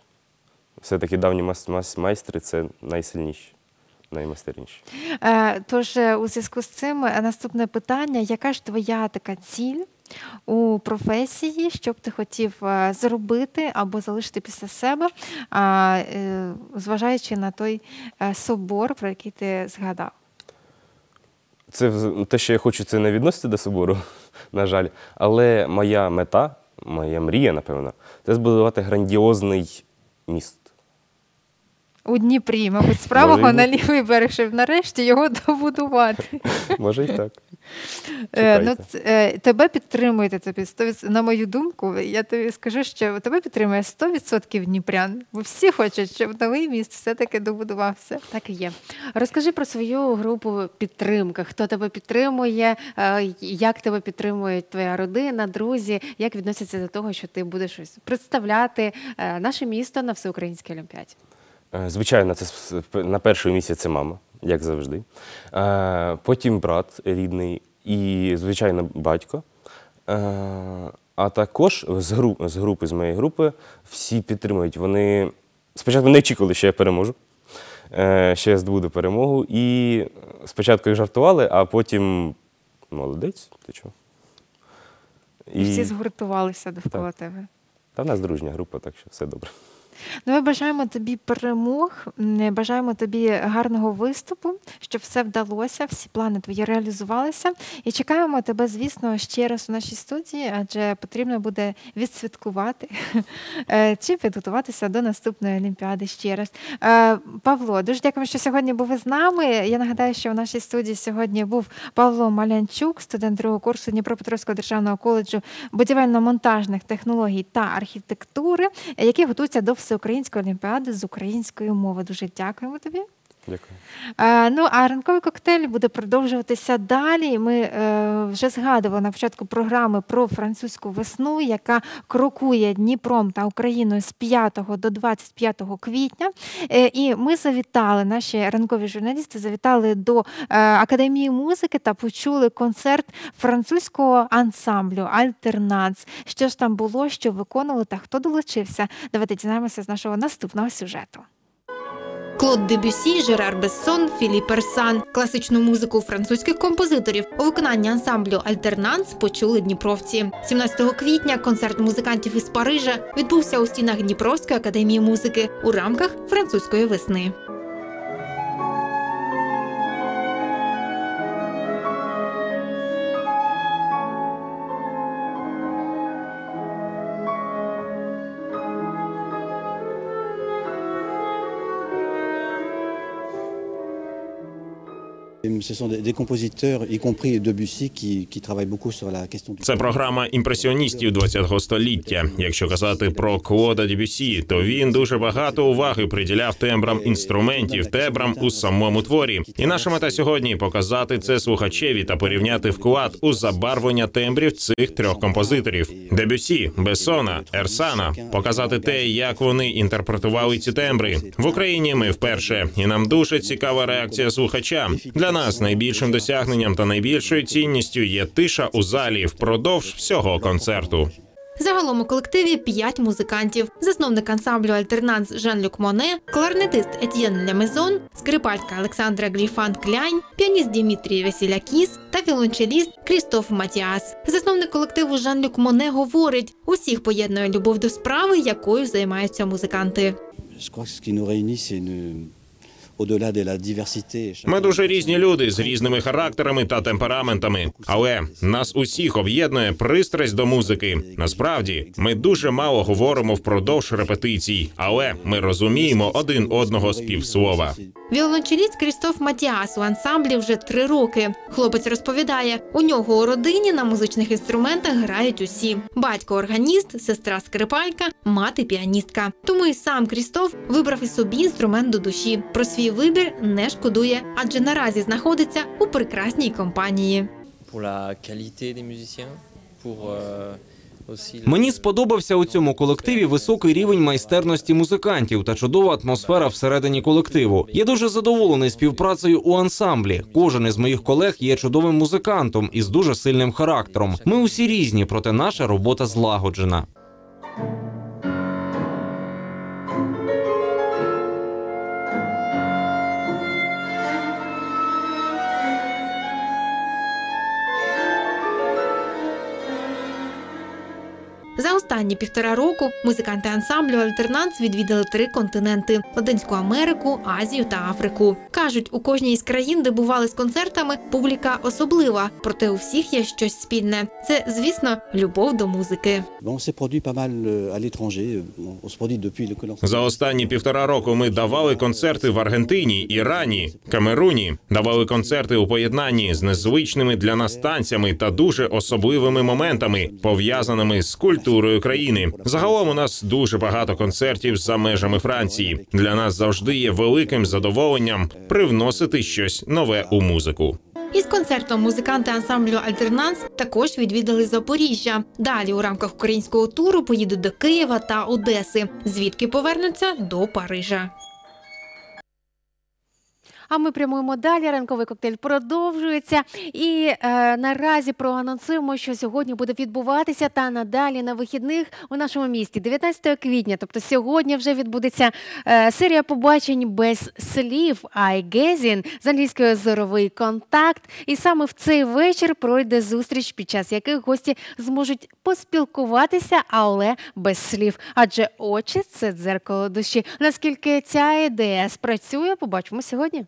Все-таки давні мас- мас- майстри це найсильніші, наймастерніші. Е, Тож е, у зв'язку з цим наступне питання: яка ж твоя така ціль у професії, що б ти хотів е, зробити або залишити після себе, е, зважаючи на той е, собор, про який ти згадав? Це те, що я хочу, це не відносити до собору, на жаль. Але моя мета, моя мрія, напевно, це збудувати грандіозний міст. У Дніпрі, мабуть, з правого Може, на лівий берег, щоб нарешті його добудувати. Може і так. Е, ну, ц- е, тебе підтримуєте тобі 100%, на мою думку. Я тобі скажу, що тебе підтримує 100% Дніпрян, бо всі хочуть, щоб новий міст все-таки добудувався. Так і є. Розкажи про свою групу підтримки. Хто тебе підтримує, е, як тебе підтримує твоя родина, друзі, як відносяться до того, що ти будеш представляти наше місто на всеукраїнській олімпіаді? Е, Звичайно, це на першому місці це мама, як завжди. Е, Потім брат рідний і, звичайно, батько. Е, А також з, гру- з групи, з моєї групи, всі підтримують. Вони спочатку не очікували, що я переможу, що я здобуду перемогу. І спочатку їх жартували, а потім молодець, ти чого? І всі згуртувалися довкола тебе. Та в нас дружня група, так що все добре. Ну, ми бажаємо тобі перемог, бажаємо тобі гарного виступу, щоб все вдалося, всі плани твої реалізувалися. І чекаємо тебе, звісно, ще раз у нашій студії, адже потрібно буде відсвяткувати е, чи підготуватися до наступної олімпіади ще раз. Е, Павло, дуже дякуємо, що сьогодні був з нами. Я нагадаю, що у нашій студії сьогодні був Павло Малянчук, студент другого курсу Дніпропетровського державного коледжу будівельно-монтажних технологій та архітектури, який готується до всеукраїнської олімпіади з української мови. Дуже дякуємо тобі. Дякую. Е, Ну, а ранковий коктейль буде продовжуватися далі. Ми е, вже згадували на початку програми про французьку весну, яка крокує Дніпром та Україною з 5 до 25 квітня. Е, і ми завітали, наші ранкові журналісти завітали до Академії музики та почули концерт французького ансамблю Альтернанс. Що ж там було, що виконували та хто долучився? Давайте дізнаємося з нашого наступного сюжету. Клод Дебюсі, Жерар Бессон, Філіп Ерсан. Класичну музику французьких композиторів у виконанні ансамблю Альтернанс почули дніпровці. 17 квітня концерт музикантів із Парижа відбувся у стінах Дніпровської академії музики у рамках французької весни. Ce sont des compositeurs, y compris Debussy, qui, qui travaillent beaucoup sur la question Це програма імпресіоністів ХХ століття. Якщо казати про Клода Дебюсі, то він дуже багато уваги приділяв тембрам інструментів, тембрам у самому творі. І наша мета сьогодні показати це слухачеві та порівняти вклад у забарвлення тембрів цих трьох композиторів: Дебюсі, Бесона, Ерсана, показати те, як вони інтерпретували ці тембри в Україні. Ми вперше, і нам дуже цікава реакція слухача. Для нас найбільшим досягненням та найбільшою цінністю є тиша у залі впродовж всього концерту. Загалом у колективі п'ять музикантів: засновник ансамблю Альтернанс Жан-Люк Моне, кларнетист Етьєн Лямезон, скрипалька Олександра Гріфан Клянь, піаніст Дімітрій Василякіс та віолончеліст Крістоф Матіас. Засновник колективу Жан-Люк Моне говорить: усіх поєднує любов до справи, якою займаються музиканти. Ми дуже різні люди з різними характерами та темпераментами, але нас усіх об'єднує пристрасть до музики. Насправді, ми дуже мало говоримо впродовж репетицій, але ми розуміємо один одного з півслова. Віолончеліст Крістоф Матіас у ансамблі вже три роки. Хлопець розповідає, у нього у родині на музичних інструментах грають усі: батько органіст, сестра скрипалька, мати піаністка. Тому і сам Крістоф вибрав і собі інструмент до душі. Про свій вибір не шкодує, адже наразі знаходиться у прекрасній компанії. pour la qualité des pour euh, Мені сподобався у цьому колективі високий рівень майстерності музикантів та чудова атмосфера всередині колективу. Я дуже задоволений співпрацею у ансамблі. Кожен із моїх колег є чудовим музикантом із дуже сильним характером. Ми усі різні, проте наша робота злагоджена. Останні півтора року музиканти ансамблю Альтернанс відвідали три континенти: Латинську Америку, Азію та Африку. кажуть, у кожній із країн, де бували з концертами, публіка особлива, проте у всіх є щось спільне. Це, звісно, любов до музики. Euh, За останні півтора року ми давали концерти в Аргентині, Ірані, Камеруні, давали концерти у поєднанні з незвичними для нас танцями та дуже особливими моментами, пов'язаними з культурою країни. Загалом у нас дуже багато концертів за межами Франції. Для нас завжди є великим задоволенням привносити щось нове у музику. Із концертом музиканти ансамблю Альтернанс також відвідали Запоріжжя. Далі у рамках українського туру поїдуть до Києва та Одеси, звідки повернуться до Парижа. А ми прямуємо далі. Ранковий коктейль продовжується. І е, наразі проанонсуємо, що сьогодні буде відбуватися та надалі на вихідних у нашому місті. 19 квітня, тобто сьогодні вже відбудеться е, серія побачень без слів «Eye-gazing» з англійською зоровий контакт. І саме в цей вечір пройде зустріч, під час яких гості зможуть поспілкуватися, але без слів. Адже очі це дзеркало душі. Наскільки ця ідея спрацює, побачимо сьогодні.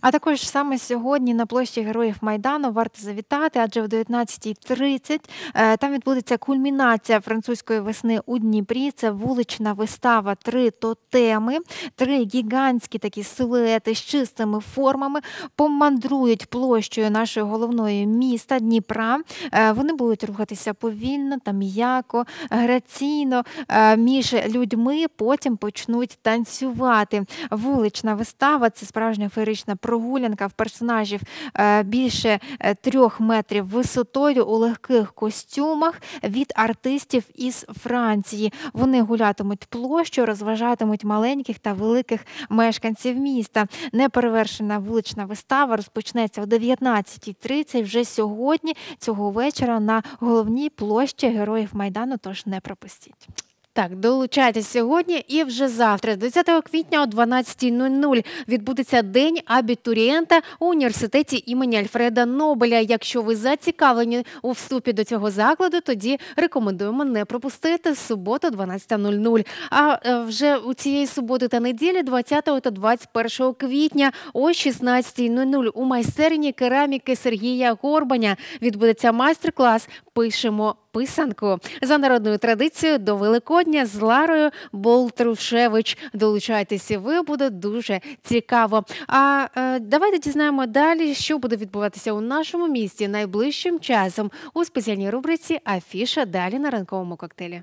А також саме сьогодні на площі Героїв Майдану варто завітати, адже о 19.30 е, там відбудеться кульмінація французької весни у Дніпрі. Це вулична вистава три тотеми, три гігантські такі силуети з чистими формами помандрують площею нашої головної міста Дніпра. Е, Вони будуть рухатися повільно та м'яко, граційно е, між людьми. Потім почнуть танцювати. Вулична вистава це справжня феєрична прогулянка в персонажів е, більше е, трьох метрів висотою у легких костюмах від артистів із Франції. Вони гулятимуть площу, розважатимуть маленьких та великих мешканців міста. Неперевершена вулична вистава розпочнеться о 19.30 вже сьогодні, цього вечора на головній площі Героїв Майдану. Тож не пропустіть. Так, долучайтесь сьогодні і вже завтра, 20 квітня о 12.00 відбудеться День абітурієнта у університеті імені Альфреда Нобеля. Якщо ви зацікавлені у вступі до цього закладу, тоді рекомендуємо не пропустити суботу 12.00. А е, вже у цієї суботи та неділі, 20 та 21 квітня о 16.00 у майстерні кераміки Сергія Горбаня відбудеться майстер-клас Пишемо писанку за народною традицією до Великодня з Ларою Болтрушевич. Долучайтеся, ви буде дуже цікаво. А е, давайте дізнаємо далі, що буде відбуватися у нашому місті найближчим часом у спеціальній рубриці Афіша далі на ранковому коктейлі.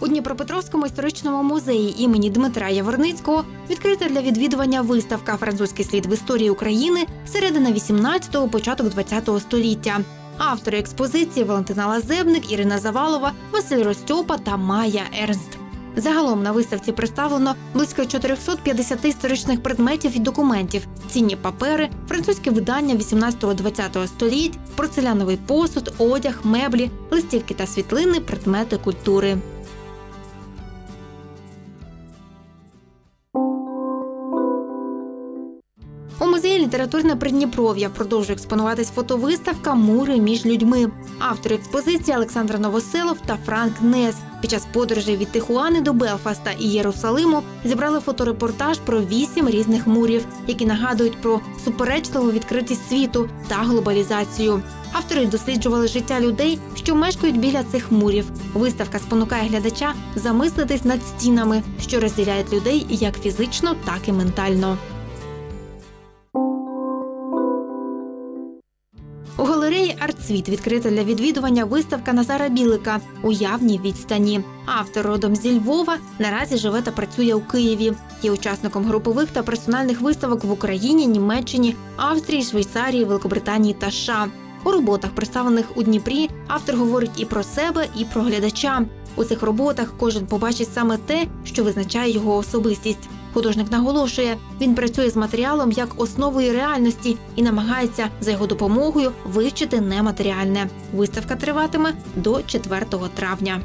У Дніпропетровському історичному музеї імені Дмитра Яворницького відкрита для відвідування виставка Французький слід в історії України середина 18-го, початок 20-го століття. Автори експозиції Валентина Лазебник, Ірина Завалова, Василь Ростьопа та Майя Ернст. Загалом на виставці представлено близько 450 історичних предметів і документів, цінні папери, французькі видання 18-20 століть, порцеляновий посуд, одяг, меблі, листівки та світлини, предмети культури. У музеї літературне Придніпров'я продовжує експонуватись фотовиставка Мури між людьми. Автори експозиції Олександр Новоселов та Франк Нес під час подорожей від Тихуани до Белфаста і Єрусалиму зібрали фоторепортаж про вісім різних мурів, які нагадують про суперечливу відкритість світу та глобалізацію. Автори досліджували життя людей, що мешкають біля цих мурів. Виставка спонукає глядача замислитись над стінами, що розділяють людей як фізично, так і ментально. У галереї Артсвіт відкрита для відвідування виставка Назара Білика Уявні відстані. Автор родом зі Львова наразі живе та працює у Києві. Є учасником групових та персональних виставок в Україні, Німеччині, Австрії, Швейцарії, Великобританії та США. У роботах, представлених у Дніпрі, автор говорить і про себе, і про глядача. У цих роботах кожен побачить саме те, що визначає його особистість. Художник наголошує, він працює з матеріалом як основою реальності і намагається за його допомогою вивчити нематеріальне. Виставка триватиме до 4 травня.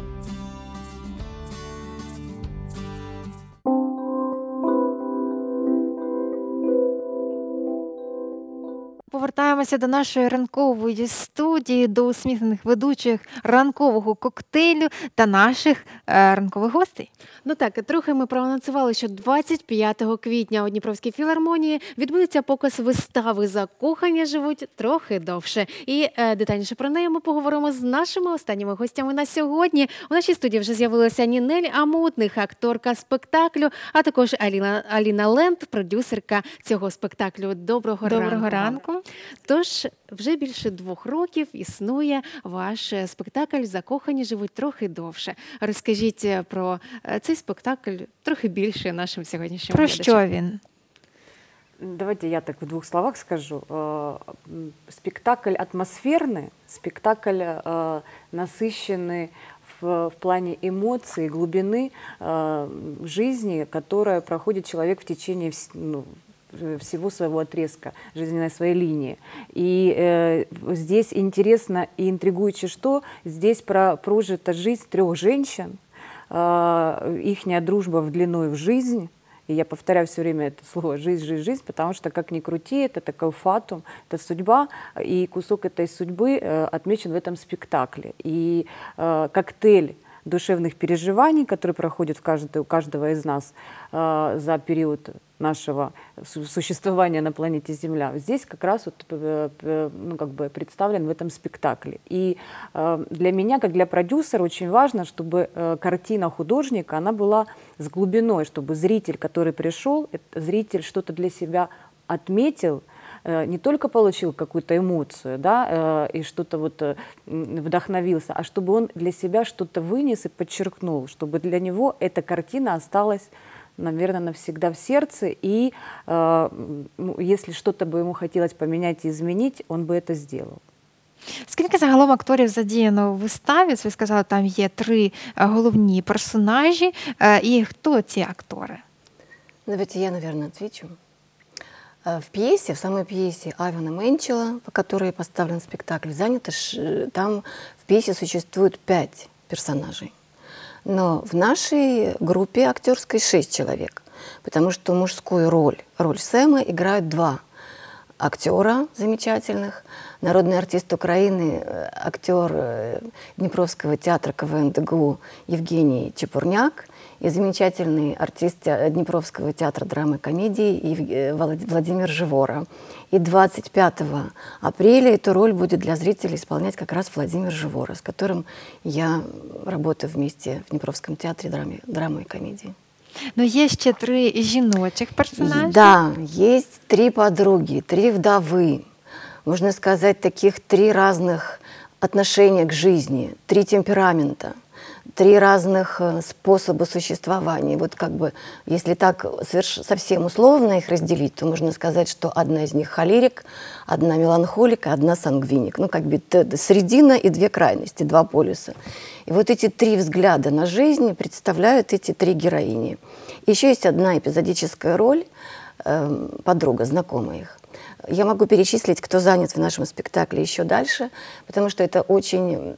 Повертаємося до нашої ранкової студії, до усміхнених ведучих ранкового коктейлю та наших е, ранкових гостей. Ну так, трохи ми проанонсували, що 25 квітня у Дніпровській філармонії відбудеться показ вистави Закохання живуть трохи довше. І е, детальніше про неї ми поговоримо з нашими останніми гостями на сьогодні. У нашій студії вже з'явилася Нінель Амутних, акторка спектаклю, а також Аліна Аліна Ленд, продюсерка цього спектаклю. Доброго, Доброго ранку. ранку. Тож вже більше двох років існує ваш спектакль Закохані живуть трохи довше. Розкажіть е, про е, цей спектакль трохи більше нашим сьогоднішнім Про глядачам. що він? Давайте я так в двух словах скажу. Э, м, Спектакль атмосферный, спектакль э, насыщенный в, в плане эмоций, глубины э, жизни, которая проходит человек в течение вс- ну, э, всего своего отрезка жизненной своей линии. И э, в- здесь интересно и интригующе, что здесь про, прожита жизнь трех женщин, э, ихняя дружба в длину и в жизнь, и я повторяю все время это слово «жизнь, жизнь, жизнь», потому что, как ни крути, это такой фатум, это судьба, и кусок этой судьбы э, отмечен в этом спектакле. И э, коктейль душевных переживаний, которые проходят в каждой, у каждого из нас за период нашего су- существования на планете Земля. Здесь как раз вот, э, ну, как бы представлен в этом спектакле. И э, для меня, как для продюсера, очень важно, чтобы э, картина художника, она была с глубиной, чтобы зритель, который пришел, зритель что-то для себя отметил, не только получил какую-то эмоцию, да, и что-то вот вдохновился, а чтобы он для себя что-то вынес и подчеркнул, чтобы для него эта картина осталась наверное, навсегда в сердце, и э, м, если что-то бы ему хотелось поменять и изменить, он бы это сделал. Скільки загалом акторів задіяно у виставі? Ви сказали, там є три е, головні персонажі. Е, І хто ці актори? Давайте я, наверное, отвечу. Э, В пьесе, в самой пьесе Айвана Менчела, по которой поставлен спектакль, занято, ш- там в пьесе существует пять персонажей. Но в нашей группе актерской шесть человек, потому что мужскую роль, роль Сэма играют два актера замечательных. Народный артист Украины, э, актер э, Днепровского театра КВН ДГУ Евгений Чепурняк и замечательный артист те- Днепровского театра драмы и комедии Ев- э, Волод- Владимир Живора. И 25 апреля эту роль будет для зрителей исполнять как раз Владимир Живора, с которым я работаю вместе в Днепровском театре драмы, драмы и комедии. Ну, є ще три жіночих персонажі. Да, есть три подруги, три вдовы. Можно сказать, таких три разных отношения к жизни, три темперамента, три разных э, способа существования. Вот как бы, если так соверш- совсем условно их разделить, то можно сказать, что одна из них холерик, одна меланхолик, а одна сангвиник. Ну, как бы средина и две крайности, два полюса. И вот эти три взгляда на жизнь представляют эти три героини. Еще есть одна эпизодическая роль, эм, подруга, знакомая их. Я могу перечислить, кто занят в нашем спектакле еще дальше, потому что это очень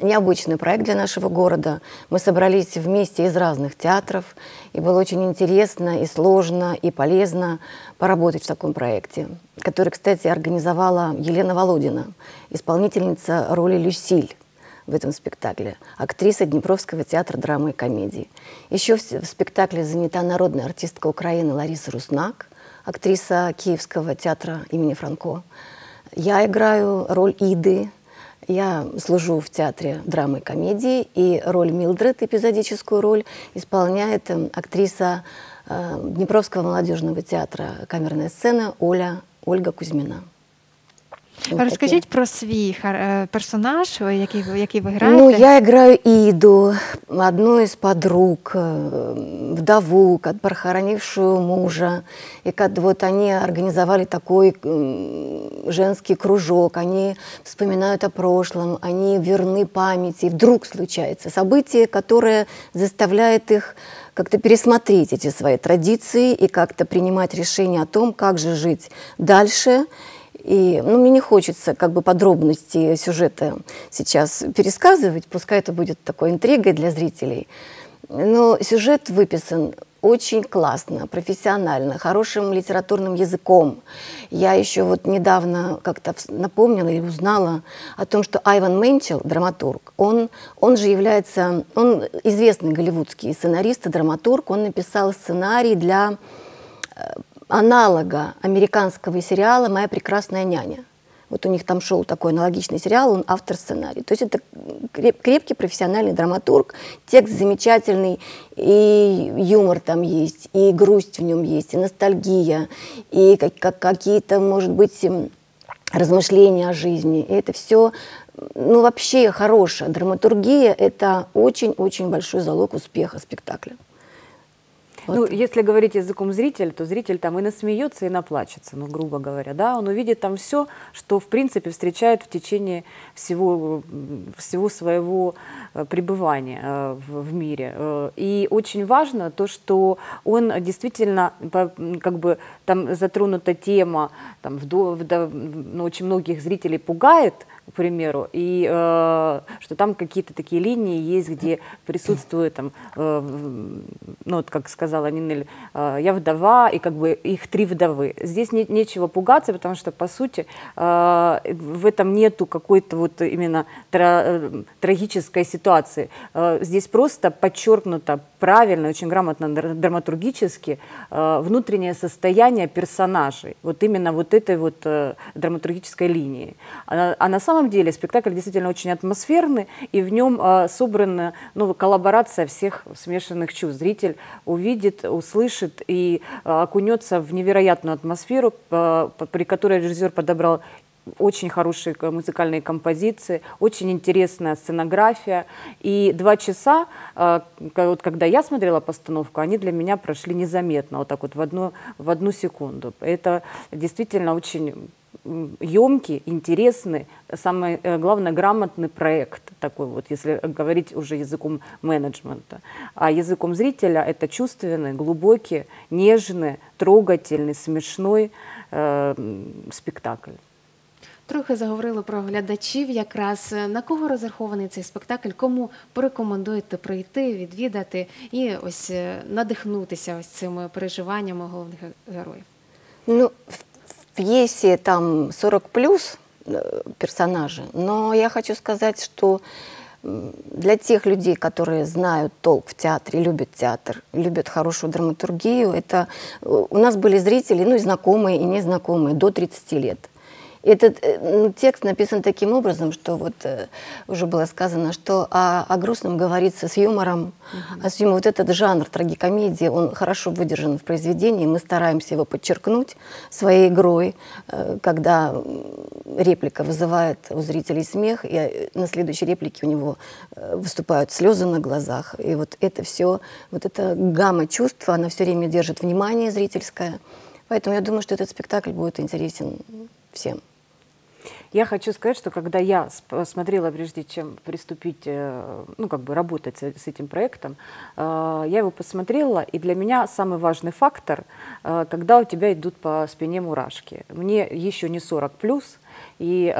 необычный проект для нашего города. Мы собрались вместе из разных театров, и было очень интересно и сложно, и полезно поработать в таком проекте, который, кстати, организовала Елена Володина, исполнительница роли Люсиль в этом спектакле, актриса Днепровского театра драмы и комедии. Еще в, спектакле занята народная артистка Украины Лариса Руснак, актриса Киевского театра имени Франко. Я играю роль Иды, я служу в театре драмы и комедии, и роль Милдред, эпизодическую роль, исполняет эм, актриса э, Днепровского молодежного театра камерная сцена Оля, Ольга Кузьмина. Вот Розкажіть про свій хар- е, персонаж, е, який, ви- який ви граєте. Ну, я играю Иду, одну из подруг, э, вдову, ко- похоронившую мужа. И как вот они организовали такой м, женский кружок, они вспоминают о прошлом, они верны памяти. И вдруг случается событие, которое заставляет их как-то пересмотреть эти свои традиции и как-то принимать решение о том, как же жить дальше. И ну, мне не хочется как бы подробности сюжета сейчас пересказывать, пускай это будет такой интригой для зрителей. Но сюжет выписан очень классно, профессионально, хорошим литературным языком. Я еще вот недавно как-то напомнила и узнала о том, что Айван Менчел, драматург, он, он же является, он известный голливудский сценарист и драматург, он написал сценарий для аналога американского сериала «Моя прекрасная няня». Вот у них там шел такой аналогичный сериал, он автор сценария. То есть это креп- крепкий профессиональный драматург, текст замечательный, и юмор там есть, и грусть в нем есть, и ностальгия, и как- как- какие-то, может быть, м, размышления о жизни. И это все, ну, вообще хорошая драматургия, это очень-очень большой залог успеха спектакля. Ну, если говорить языком зрителя, то зритель там и насмеется, и наплачется, ну, грубо говоря, да, он увидит там все, что, в принципе, встречает в течение всего, всего своего э, пребывания э, в, в мире. Э, И очень важно то, что он действительно, как бы, там затронута тема, там, вдо- вдо- ну, очень многих зрителей пугает, к примеру, и э, что там какие-то такие линии есть, где присутствует там, э, ну вот как сказала Нинель, э, я вдова, и как бы их три вдовы. Здесь не- нечего пугаться, потому что, по сути, э, в этом нету какой-то вот именно тра- э, трагической ситуации. Э, Здесь просто подчеркнуто правильно, очень грамотно др- драматургически э, внутреннее состояние персонажей, вот именно вот этой вот э, драматургической линии. А, на- самом деле спектакль действительно очень атмосферный, и в нем э, собрана ну, коллаборация всех смешанных чувств. Зритель увидит, услышит и окунется в невероятную атмосферу, при которой режиссер подобрал очень хорошие музыкальные композиции, очень интересная сценография. И два часа, к- вот когда я смотрела постановку, они для меня прошли незаметно, вот так вот в одну, в одну секунду. Это действительно очень емкий, интересный, самое э, главное, грамотный проект такой вот, если говорить уже языком менеджмента. А языком зрителя это чувственный, глубокий, нежный, трогательный, смешной э, спектакль. Трохи заговорили про глядачів. Якраз на кого розрахований цей спектакль, кому порекомендуєте прийти, відвідати і ось е, надихнутися ось цими переживаннями головних ге- героїв. Ну, в, в пьесе там 40 плюс э, персонажи, но я хочу сказать, что м, для тех людей, которые знают толк в театре, любят театр, любят хорошую драматургию, это э, у нас были зрители, ну и знакомые, и незнакомые, до 30 лет. Этот э, текст написан таким образом, что вот э, уже было сказано, что о, о грустном говорится с юмором, а с юмором вот этот жанр трагикомедии, он хорошо выдержан в произведении, мы стараемся его подчеркнуть своей игрой, э, когда реплика вызывает у зрителей смех, и на следующей реплике у него выступают слезы на глазах, и вот это все, вот эта гамма чувств, она все время держит внимание зрительское, поэтому я думаю, что этот спектакль будет интересен всем. Я хочу сказать, что когда я смотрела, прежде чем приступить, э, ну, как бы работать с этим проектом, э, я его посмотрела, и для меня самый важный фактор, э, когда у тебя идут по спине мурашки. Мне еще не 40 плюс, и,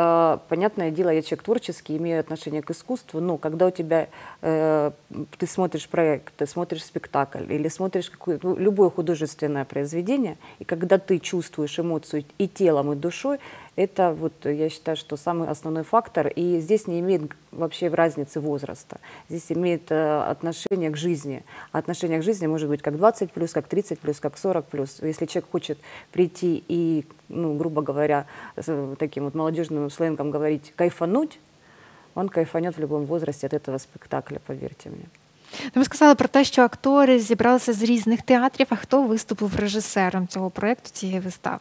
понятное дело, я человек творческий, имею отношение к искусству, но когда у тебя, ты смотришь проект, ты смотришь спектакль или смотришь какое, ну, любое художественное произведение, и когда ты чувствуешь эмоцию и телом, и душой, это вот, я считаю, что самый основной фактор, и здесь не имеет вообще разницы возраста, здесь имеет э, отношение к жизни. А отношение к жизни может быть как 20 плюс, как 30 плюс, как 40 плюс. Если человек хочет прийти и, ну, грубо говоря, с таким вот молодежным сленгом говорить, кайфануть, он кайфанет в любом возрасте от этого спектакля, поверьте мне. Ви сказали про те, що актори зібралися з різних театрів. А хто виступив режисером цього проєкту, цієї вистави?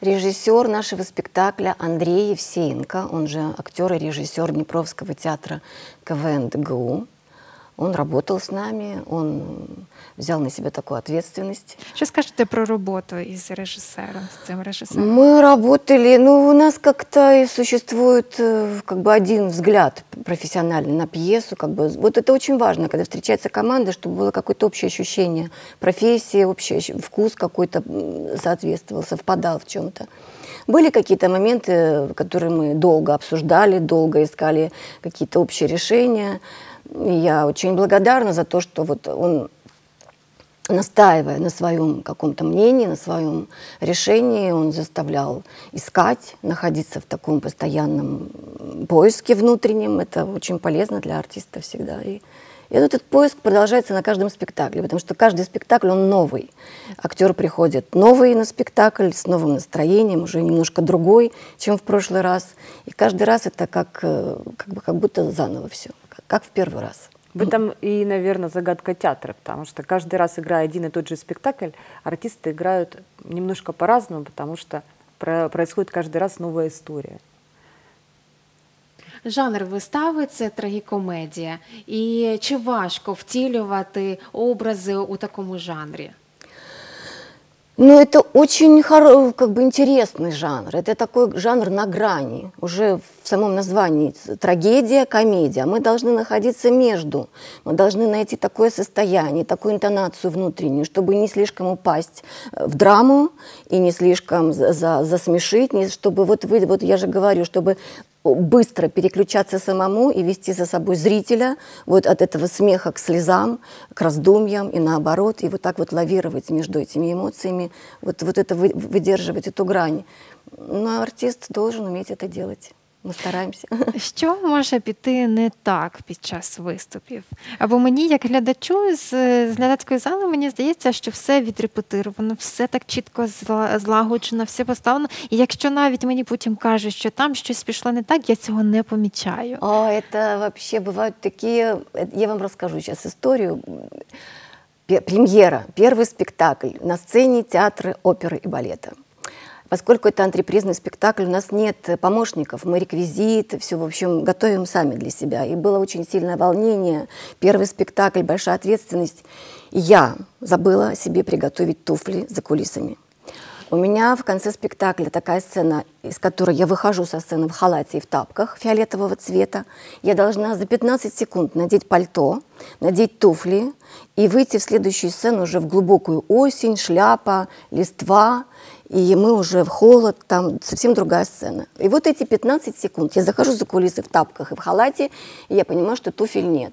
Режиссер нашего спектакля Андрей Евсеенко, он же актер и режиссер Днепровского театра КВН ДГУ. Он работал с нами, он взял на себя такую ответственность. Що скажете про роботу із режисером, з цим режисером? Мы работали, ну, у нас как-то и существует э, как бы один взгляд профессиональный на пьесу. Как бы. Вот это очень важно, когда встречается команда, чтобы было какое-то общее ощущение профессии, общий вкус какой-то соответствовал, совпадал в чем-то. Были какие-то моменты, которые мы долго обсуждали, долго искали какие-то общие решения. Я очень благодарна за то, что вот он настаивая на своем каком-то мнении, на своем решении, он заставлял искать, находиться в таком постоянном поиске внутреннем. Это очень полезно для артиста всегда. И, и этот поиск продолжается на каждом спектакле, потому что каждый спектакль, он новый. Актер приходит новый на спектакль, с новым настроением, уже немножко другой, чем в прошлый раз. И каждый раз это как, э, как, бы, как будто заново все, как, как в первый раз. В этом и, наверное, загадка театра, потому что каждый раз, играя один и тот же спектакль, артисты играют немножко по-разному, потому что про- происходит каждый раз новая история. Жанр вистави це трагікомедія. І чи важко втілювати образи у такому жанрі? Ну, это очень хоро- как бы интересный жанр. Это такой жанр на грани. Уже в самом названии трагедия, комедия. Мы должны находиться между. Мы должны найти такое состояние, такую интонацию внутреннюю, чтобы не слишком упасть э, в драму и не слишком за- за- засмешить, не, чтобы вот вы, вот я же говорю, чтобы быстро переключаться самому и вести за собой зрителя вот от этого смеха к слезам, к раздумьям и наоборот, и вот так вот лавировать между этими эмоциями, вот, вот это вы- выдерживать эту грань. Но артист должен уметь это делать. Мы стараемся. Що може піти не так під час виступів? Або мені, як глядачу з, з глядацької зали, мені здається, що все відрепетировано, все так чітко зла- злагоджено, все поставлено. І якщо навіть мені потім кажуть, що там щось пішло не так, я цього не помічаю. О, это вообще бывают такие... э, Я вам расскажу сейчас историю. Пе- Премьера, первый спектакль на сцене театра оперы и балета. Поскольку это антрепризный спектакль, у нас нет э, помощников, мы реквизит, все, в общем, готовим сами для себя. И было очень сильное волнение. Первый спектакль, большая ответственность. И я забыла себе приготовить туфли за кулисами. У меня в конце спектакля такая сцена, из которой я выхожу со сцены в халате и в тапках фиолетового цвета. Я должна за 15 секунд надеть пальто, надеть туфли и выйти в следующую сцену уже в глубокую осень, шляпа, листва. И мы уже в холод, там совсем другая сцена. И вот эти 15 секунд я захожу за кулисы в тапках и в халате, и я понимаю, что туфель нет.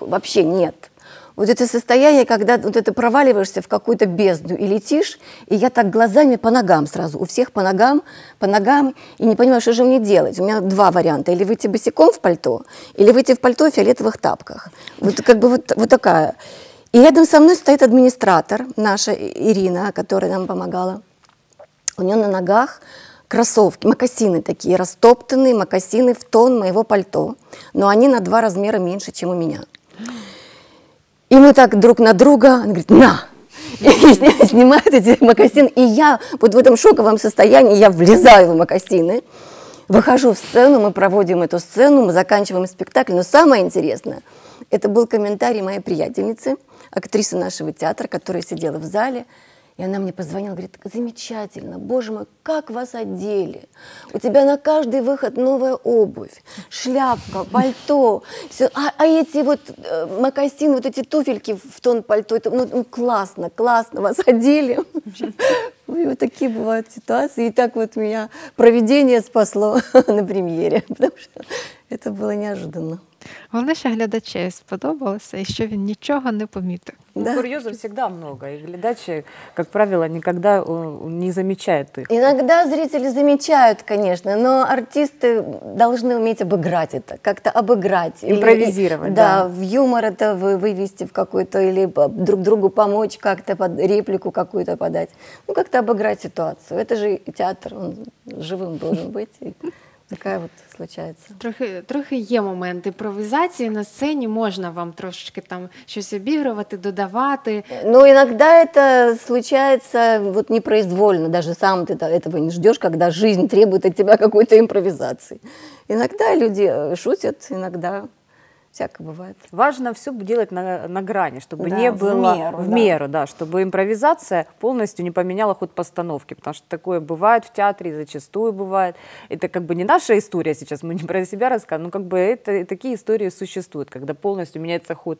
Вообще нет. Вот это состояние, когда вот это проваливаешься в какую-то бездну и летишь, и я так глазами по ногам сразу, у всех по ногам, по ногам, и не понимаю, что же мне делать. У меня два варианта, или выйти босиком в пальто, или выйти в пальто в фиолетовых тапках. Вот как бы вот, вот такая. И рядом со мной стоит администратор, наша Ирина, которая нам помогала. У нее на ногах кроссовки, мокасины такие, растоптанные мокасины в тон моего пальто, но они на два размера меньше, чем у меня. И мы так друг на друга, она говорит, на! И снимает эти мокасины, и я вот в этом шоковом состоянии, я влезаю в мокасины, выхожу в сцену, мы проводим эту сцену, мы заканчиваем спектакль, но самое интересное, это был комментарий моей приятельницы, актрисы нашего театра, которая сидела в зале, и она мне позвонила, говорит, замечательно, боже мой, как вас одели. У тебя на каждый выход новая обувь, шляпка, пальто. Все. А, а эти вот э, мокасины, вот эти туфельки в тон пальто, это ну, ну, классно, классно вас одели. Ой, вот такие бывают ситуации. И так вот меня проведение спасло на премьере, потому что это было неожиданно. Головне, що глядачеві сподобалося і що він нічого не помітив. Ну, курьезов всегда много, и глядачи, как правило, никогда э, не замечают их. Иногда зрители замечают, конечно, но артисты должны уметь обыграть это, как-то обыграть. Или- Импровизировать, да. да. в юмор это вы- вывести в какой-то, или по- друг другу помочь как-то, под реплику какую-то подать. Ну, как-то обыграть ситуацию. Это же и театр, он живым должен быть. И такая вот случается. Трохи, трохи є момент імпровізації на сцені, можна вам трошечки там щось обігрувати, додавати. Но иногда это случается вот непроизвольно, даже сам ты та- этого не ждешь, когда жизнь требует от тебя какой-то импровизации. Иногда люди э, шутят, иногда всякое бывает. Важно все делать на, на грани, чтобы Да, не в было меру, в да. меру, да, чтобы импровизация полностью не поменяла ход постановки, потому что такое бывает в театре, зачастую бывает. Это как бы не наша история сейчас, мы не про себя рассказываем, но как бы это, такие истории существуют, когда полностью меняется ход,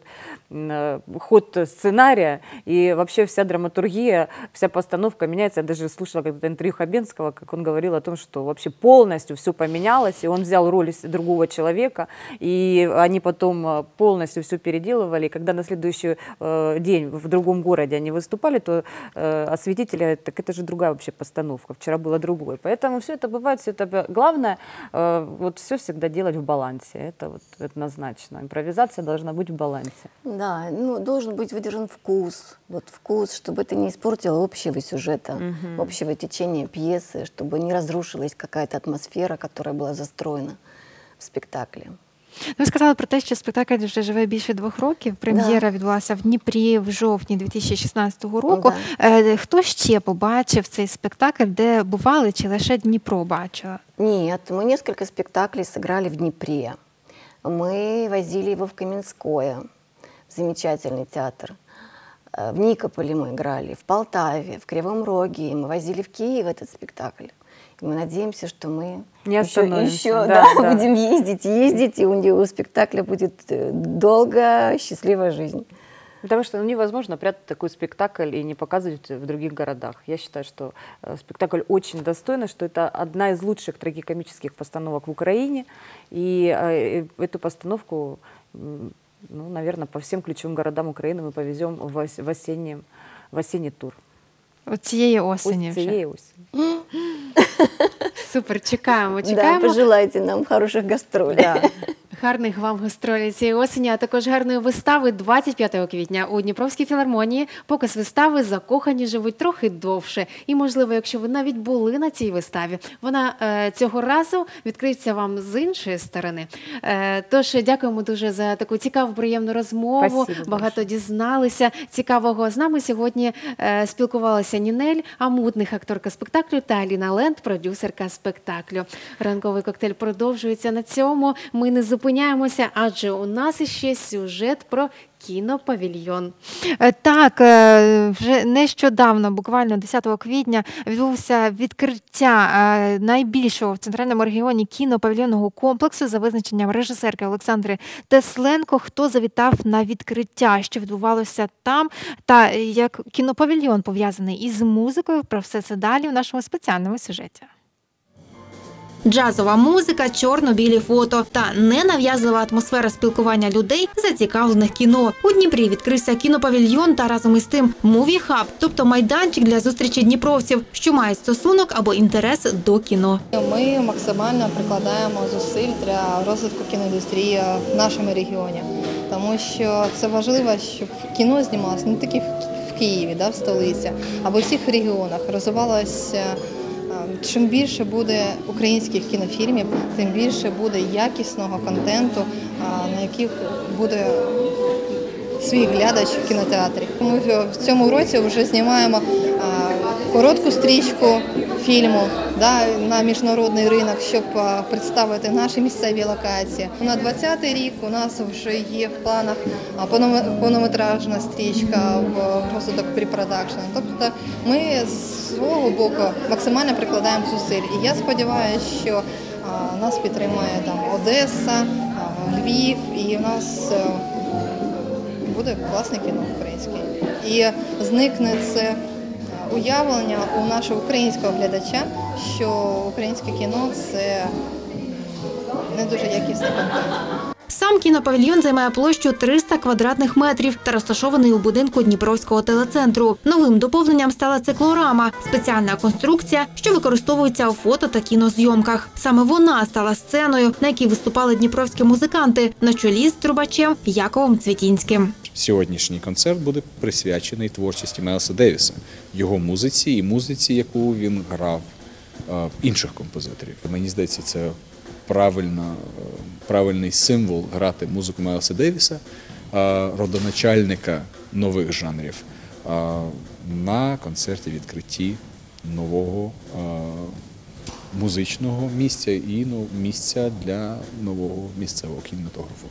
э, ход сценария, и вообще вся драматургия, вся постановка меняется. Я даже слушала когда-то интервью Хабенского, как он говорил о том, что вообще полностью все поменялось, и он взял роль другого человека, и они потом э, полностью все переделывали. И когда на следующий э, день в другом городе они выступали, то э, осветители, так это же другая вообще постановка, вчера было другое. Поэтому все это бывает, все это главное, вот все всегда делать в балансе, это вот однозначно. Импровизация должна быть в балансе. Да, ну, должен быть выдержан вкус, вот вкус, чтобы это не испортило общего сюжета, Мгм. общего течения пьесы, чтобы не разрушилась какая-то атмосфера, которая была застроена в спектакле. Ви сказали про те, що спектакль вже живе більше двох років. Прем'єра відбулася в Дніпрі в жовтні 2016 року. Е, Хто ще побачив цей спектакль, де бували, чи лише Дніпро бачила? Нет, мы несколько спектаклей сыграли в Днепре. Мы возили его в Каменское, в замечательный театр. Э, В Никополе мы играли, в Полтаве, в Кривом Роге. И мы возили в Киев этот спектакль. Мы надеемся, что мы Не еще, еще, Да, да, да. будем ездить, ездить, и у него спектакля будет э, долгая, счастливая жизнь. Потому что ну, невозможно прятать такой спектакль и не показывать в других городах. Я считаю, что э, спектакль очень достойный, что это одна из лучших трагикомических постановок в Украине. И э, эту постановку, ну, наверное, по всем ключевым городам Украины мы повезем в, ос- в, осенний, в осенний тур. Цієї осені Ось цієї осені. Супер, чекаємо, Да, чекаємо. пожелайте нам хороших гастролей. Да. Гарних вам гастролей цієї осені, а також гарної вистави 25 квітня у Дніпровській філармонії. Показ вистави закохані живуть трохи довше. І, можливо, якщо ви навіть були на цій виставі, вона е, цього разу відкриється вам з іншої сторони. Е, тож дякуємо дуже за таку цікаву, приємну розмову. Спасибо Багато дізналися цікавого. З нами сьогодні е, спілкувалася Нінель Амутних, акторка спектаклю, та Аліна Ленд, продюсерка спектаклю. Ранковий коктейль продовжується на цьому. Ми не зупиняємося, адже у нас іще сюжет про кінопавільйон. Е, Так, е, вже нещодавно, буквально 10 квітня, відбувся відкриття е, найбільшого в центральному регіоні кінопавільйонного комплексу за визначенням режисерки Олександри Тесленко. Хто завітав на відкриття, що відбувалося там, та як кінопавільйон пов'язаний із музикою. Про все це далі в нашому спеціальному сюжеті. Джазова музика, чорно-білі фото та ненав'язлива атмосфера спілкування людей, зацікавлених кіно. У Дніпрі відкрився кінопавільйон та разом із тим муві хаб, тобто майданчик для зустрічі дніпровців, що мають стосунок або інтерес до кіно. Ми максимально прикладаємо зусиль для розвитку кіноіндустрії в нашому регіоні, тому що це важливо, щоб кіно знімалося не тільки в- Києві, да, в столиці, а в усіх регіонах розвивалося. Чим більше буде українських кінофільмів, тим більше буде якісного контенту, на яких буде свій глядач в кінотеатрі. Ми в цьому році вже знімаємо коротку стрічку фільму да, на міжнародний ринок, щоб представити наші місцеві локації. На 20-й рік у нас вже є в планах повнометражна стрічка в розвиток препродакшн. Тобто ми з свого боку максимально прикладаємо зусиль. І я сподіваюся, що нас підтримує там Одеса, Львів, і у нас е, буде класне кіно українське. І зникне це уявлення у нашого українського глядача, що українське кіно це не дуже якісний контент. Сам кінопавільйон займає площу 300 квадратних метрів та розташований у будинку Дніпровського телецентру. Новим доповненням стала циклорама спеціальна конструкція, що використовується у фото та кінозйомках. Саме вона стала сценою, на якій виступали дніпровські музиканти на чолі з трубачем Яковом Цвітінським. Сьогоднішній концерт буде присвячений творчості Мелса Девіса, його музиці і музиці, яку він грав е, інших композиторів. Мені здається, це правильно, е, правильний символ грати музику Мелса Девіса, е, родоначальника нових жанрів, е, на концерті відкритті нового е, музичного місця і місця для нового місцевого кінематографу.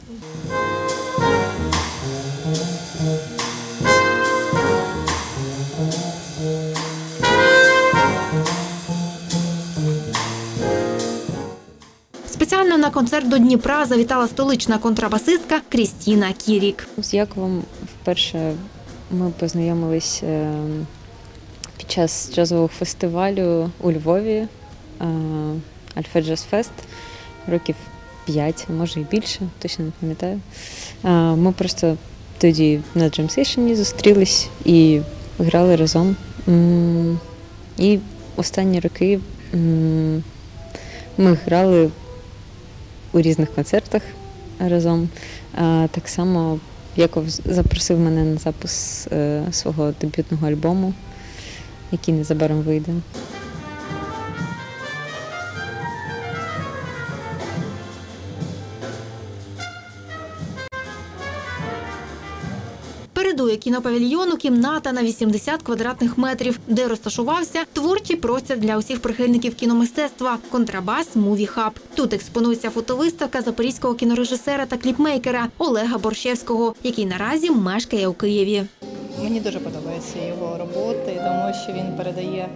Спеціально на концерт до Дніпра завітала столична контрабасистка Крістіна Кірік. З Яковом вперше ми познайомились е, під час джазового фестивалю у Львові Альфа Джаз Фест років 5, може і більше, точно не пам'ятаю. Е, Ми просто тоді на джемсейшені зустрілись і грали разом. І останні роки ми грали у різних концертах разом. Так само Яков запросив мене на запис е, свого дебютного альбому, який незабаром вийде. Передує кінопавільйону кімната на 80 квадратних метрів, де розташувався творчий простір для усіх прихильників кіномистецтва Контрабас Муві Хаб. Тут експонується фотовиставка запорізького кінорежисера та кліпмейкера Олега Борщевського, який наразі мешкає у Києві. Мені дуже подобаються його роботи, тому що він передає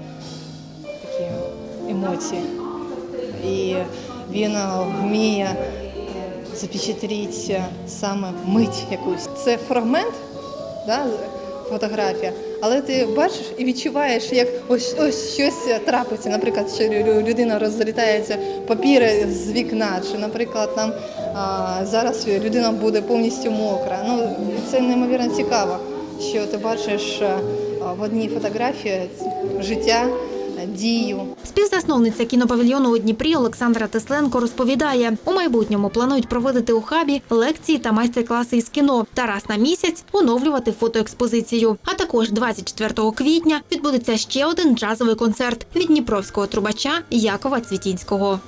такі емоції. І він вміє запечатліти саме мить якусь. Це фрагмент да, фотографія. Але ти бачиш і відчуваєш, як ось ось щось трапиться. Наприклад, що лю- людина розлітається папіри з вікна, чи, наприклад, там а, зараз людина буде повністю мокра. Ну це неймовірно цікаво, що ти бачиш в одній фотографії життя, дію. Співзасновниця кінопавільйону у Дніпрі Олександра Тесленко розповідає, у майбутньому планують проводити у хабі лекції та майстер-класи із кіно та раз на місяць оновлювати фотоекспозицію. А також 24 квітня відбудеться ще один джазовий концерт від дніпровського трубача Якова Цвітінського.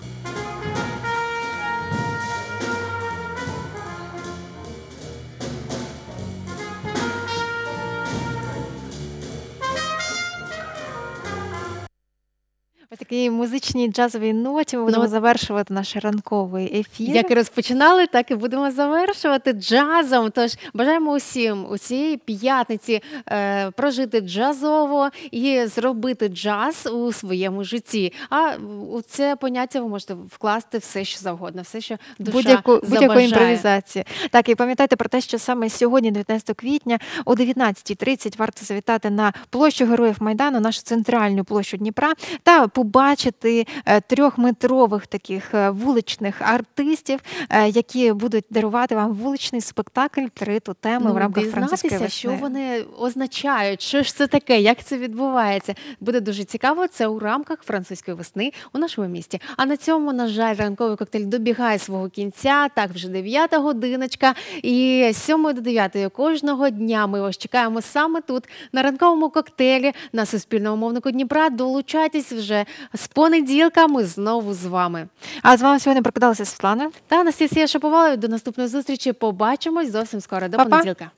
Такій музичній джазовій ноті ми будемо Ну, завершувати наш ранковий ефір. Як і розпочинали, так і будемо завершувати джазом. Тож бажаємо усім у цієї п'ятниці е, прожити джазово і зробити джаз у своєму житті. А у це поняття ви можете вкласти все, що завгодно, все, що душа будь-яку, будь-яку імпровізацію. Так, і пам'ятайте про те, що саме сьогодні, 19 квітня, о 19.30 варто завітати на площу Героїв Майдану, нашу центральну площу Дніпра, та побачити е, трьохметрових таких е, вуличних артистів, е, які будуть дарувати вам вуличний спектакль три тотеми в рамках французької Ну, весни. що вони означають, що ж це таке, як це відбувається. Буде дуже цікаво. Це у рамках французької весни у нашому місті. А на цьому, на жаль, ранковий коктейль добігає свого кінця. Так, вже 9 годиночка. І з 7 до 9 кожного дня ми вас чекаємо саме тут, на ранковому коктейлі, на Суспільному мовнику Дніпра. Долучайтесь вже з понеділка ми знову з вами. А з вами сьогодні прокидалася Світлана. Та Анастасія Шаповалова. До наступної зустрічі. Побачимось зовсім скоро. До Па-па. понеділка.